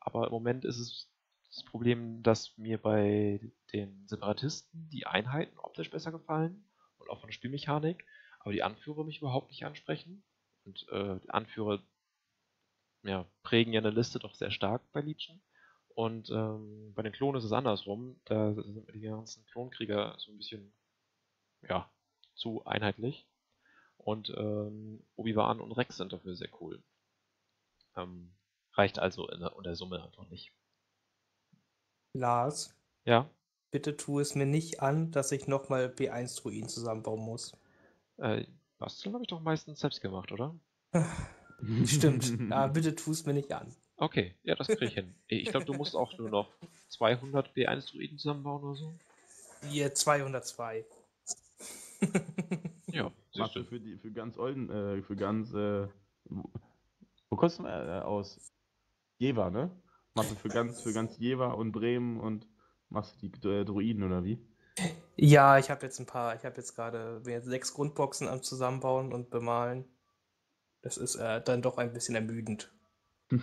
Aber im Moment ist es das Problem, dass mir bei den Separatisten die Einheiten optisch besser gefallen und auch von der Spielmechanik aber die Anführer mich überhaupt nicht ansprechen. Und äh, Anführer ja, prägen ja eine Liste doch sehr stark bei Legion. Und ähm, bei den Klonen ist es andersrum. Da sind die ganzen Klonkrieger so ein bisschen ja, zu einheitlich. Und ähm, Obi-Wan und Rex sind dafür sehr cool. Ähm, reicht also in der, in der Summe einfach nicht. Lars? Ja? Bitte tu es mir nicht an, dass ich nochmal B1-Druiden zusammenbauen muss. Äh, basteln habe ich doch meistens selbst gemacht, oder? Stimmt. Aber bitte tu es mir nicht an. Okay, ja, das kriege ich hin. Ich glaube, du musst auch nur noch 200 B1-Druiden zusammenbauen oder so. Hier 202. ja, machst du für, die, für ganz Olden, äh, für ganz, äh, wo kommst du äh, aus? Jever, ne? Machst du für ganz, für ganz Jever und Bremen und machst du die äh, Druiden oder wie? Ja, ich habe jetzt ein paar, ich habe jetzt gerade sechs Grundboxen am Zusammenbauen und Bemalen. Das ist äh, dann doch ein bisschen ermüdend.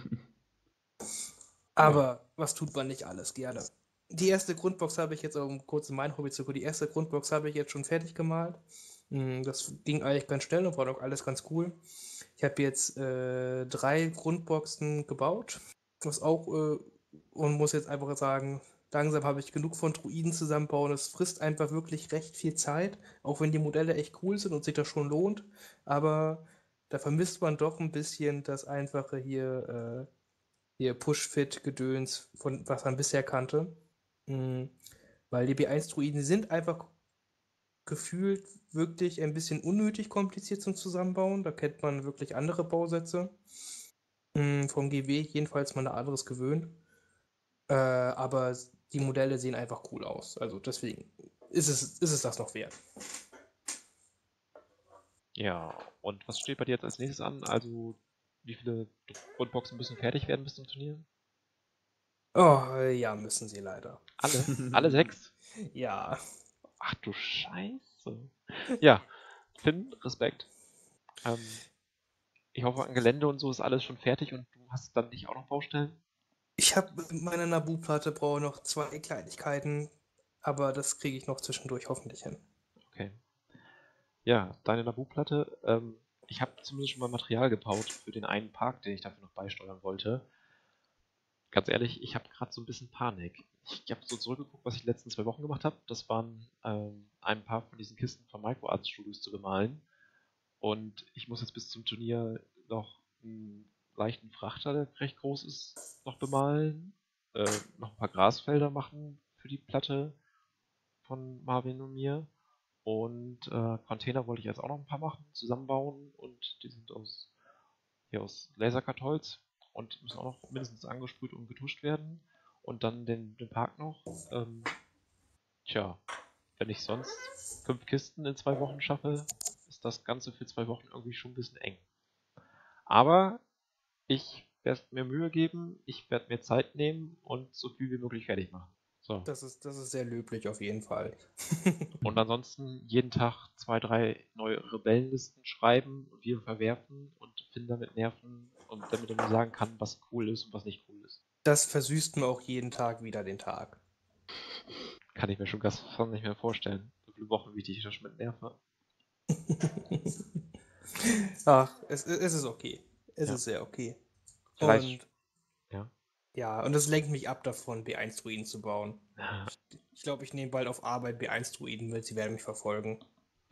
Aber ja. was tut man nicht alles gerne? Die erste Grundbox habe ich jetzt, um kurz in mein Hobby zu gucken, die erste Grundbox habe ich jetzt schon fertig gemalt. Hm, das ging eigentlich ganz schnell und war doch alles ganz cool. Ich habe jetzt äh, drei Grundboxen gebaut, was auch äh, und muss jetzt einfach sagen, Langsam habe ich genug von Druiden zusammenbauen. Es frisst einfach wirklich recht viel Zeit, auch wenn die Modelle echt cool sind und sich das schon lohnt. Aber da vermisst man doch ein bisschen das einfache hier, äh, hier Push-Fit-Gedöns, von was man bisher kannte. Mhm. Weil die B1-Druiden sind einfach gefühlt wirklich ein bisschen unnötig kompliziert zum Zusammenbauen. Da kennt man wirklich andere Bausätze. Mhm, vom GW jedenfalls mal ein anderes gewöhnt. Äh, aber die Modelle sehen einfach cool aus. Also deswegen ist es, ist es das noch wert. Ja, und was steht bei dir jetzt als nächstes an? Also, wie viele Grundboxen müssen fertig werden bis zum Turnier? Oh, ja, müssen sie leider. Alle? Alle sechs? Ja. Ach du Scheiße. Ja, Finn, Respekt. Ähm, ich hoffe, an Gelände und so ist alles schon fertig und du hast dann nicht auch noch Baustellen? Ich habe mit meiner Nabu-Platte brauche noch zwei Kleinigkeiten, aber das kriege ich noch zwischendurch hoffentlich hin. Ja, deine Nabu-Platte, ähm, ich habe zumindest schon mal Material gebaut für den einen Park, den ich dafür noch beisteuern wollte. Ganz ehrlich, ich habe gerade so ein bisschen Panik. Ich habe so zurückgeguckt, was ich die letzten zwei Wochen gemacht habe. Das waren ähm, ein paar von diesen Kisten von Microarts Studios zu bemalen. Und ich muss jetzt bis zum Turnier noch einen leichten Frachter, der recht groß ist, noch bemalen. Äh, noch ein paar Grasfelder machen für die Platte von Marvin und mir. Und äh, Container wollte ich jetzt auch noch ein paar machen, zusammenbauen. Und die sind aus, hier aus Laserkartholz und müssen auch noch mindestens angesprüht und getuscht werden. Und dann den, den Park noch. Ähm, tja, wenn ich sonst fünf Kisten in zwei Wochen schaffe, ist das Ganze für zwei Wochen irgendwie schon ein bisschen eng. Aber ich werde mir Mühe geben, ich werde mir Zeit nehmen und so viel wie möglich fertig machen. So. Das ist, das ist sehr löblich auf jeden Fall. und ansonsten jeden Tag zwei, drei neue Rebellenlisten schreiben und wir verwerfen und Finn damit nerven und damit er mir sagen kann, was cool ist und was nicht cool ist. Das versüßt mir auch jeden Tag wieder den Tag. Kann ich mir schon ganz nicht mehr vorstellen. So viele Wochen, wie ich das schon mit nerve. Ach, es, es ist okay. Es ja. ist sehr okay. Vielleicht. Und, ja. Und das lenkt mich ab davon, B1-Druiden zu bauen. Ich glaube, ich nehme bald auf Arbeit B1-Druiden mit, sie werden mich verfolgen.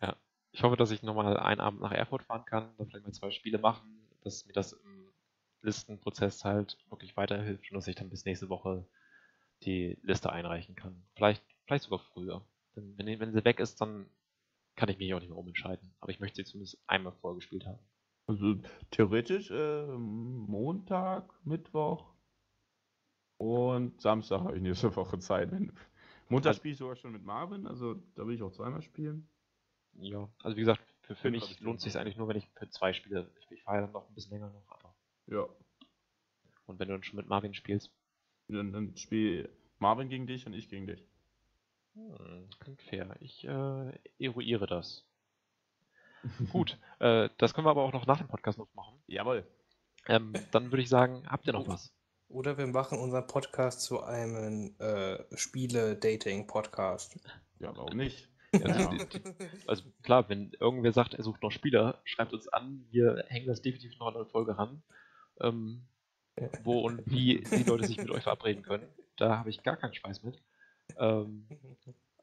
ja, ich hoffe, dass ich nochmal einen Abend nach Erfurt fahren kann, da vielleicht mal zwei Spiele machen, dass mir das im Listenprozess halt wirklich weiterhilft und dass ich dann bis nächste Woche die Liste einreichen kann. Vielleicht, vielleicht sogar früher. Denn wenn, wenn sie weg ist, dann kann ich mich auch nicht mehr umentscheiden. Aber ich möchte sie zumindest einmal vorgespielt haben. Also theoretisch äh, Montag, Mittwoch und Samstag habe ich nächste Woche Zeit. Montag also, spiele ich sogar schon mit Marvin, also da will ich auch zweimal spielen. Ja, also wie gesagt, für, für mich lohnt es sich eigentlich nur, wenn ich für zwei spiele. Ich, ich fahre dann noch ein bisschen länger noch, aber. Ja. Und wenn du dann schon mit Marvin spielst? Dann, dann spiel Marvin gegen dich und ich gegen dich. Hm, klingt fair. Ich äh, eruiere das. Gut, äh, das können wir aber auch noch nach dem Podcast noch machen. Jawohl. Ähm, dann würde ich sagen, habt ihr noch was? Oder wir machen unseren Podcast zu einem äh, Spiele-Dating-Podcast. Ja, warum nicht? Ja, die, die, also klar, wenn irgendwer sagt, er sucht noch Spieler, schreibt uns an. Wir hängen das definitiv noch an eine Folge ran. Ähm, wo und wie die Leute sich mit euch verabreden können. Da habe ich gar keinen Schweiß mit. Ähm,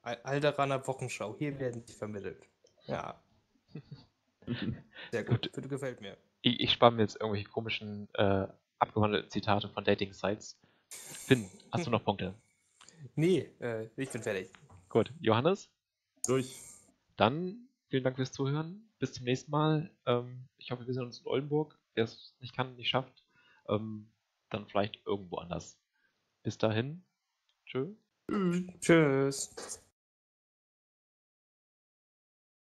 Alderaner Wochenschau, hier werden sie vermittelt. Ja. Sehr gut, gut. gefällt mir. Ich, ich spare mir jetzt irgendwelche komischen, äh, abgewandelten Zitate von Dating-Sites. Finn, hast du noch Punkte? Nee, äh, ich bin fertig. Gut, Johannes? Durch. Dann vielen Dank fürs Zuhören. Bis zum nächsten Mal. Ähm, ich hoffe, wir sehen uns in Oldenburg. Wer es nicht kann, nicht schafft, ähm, dann vielleicht irgendwo anders. Bis dahin. Tschö. Tschüss.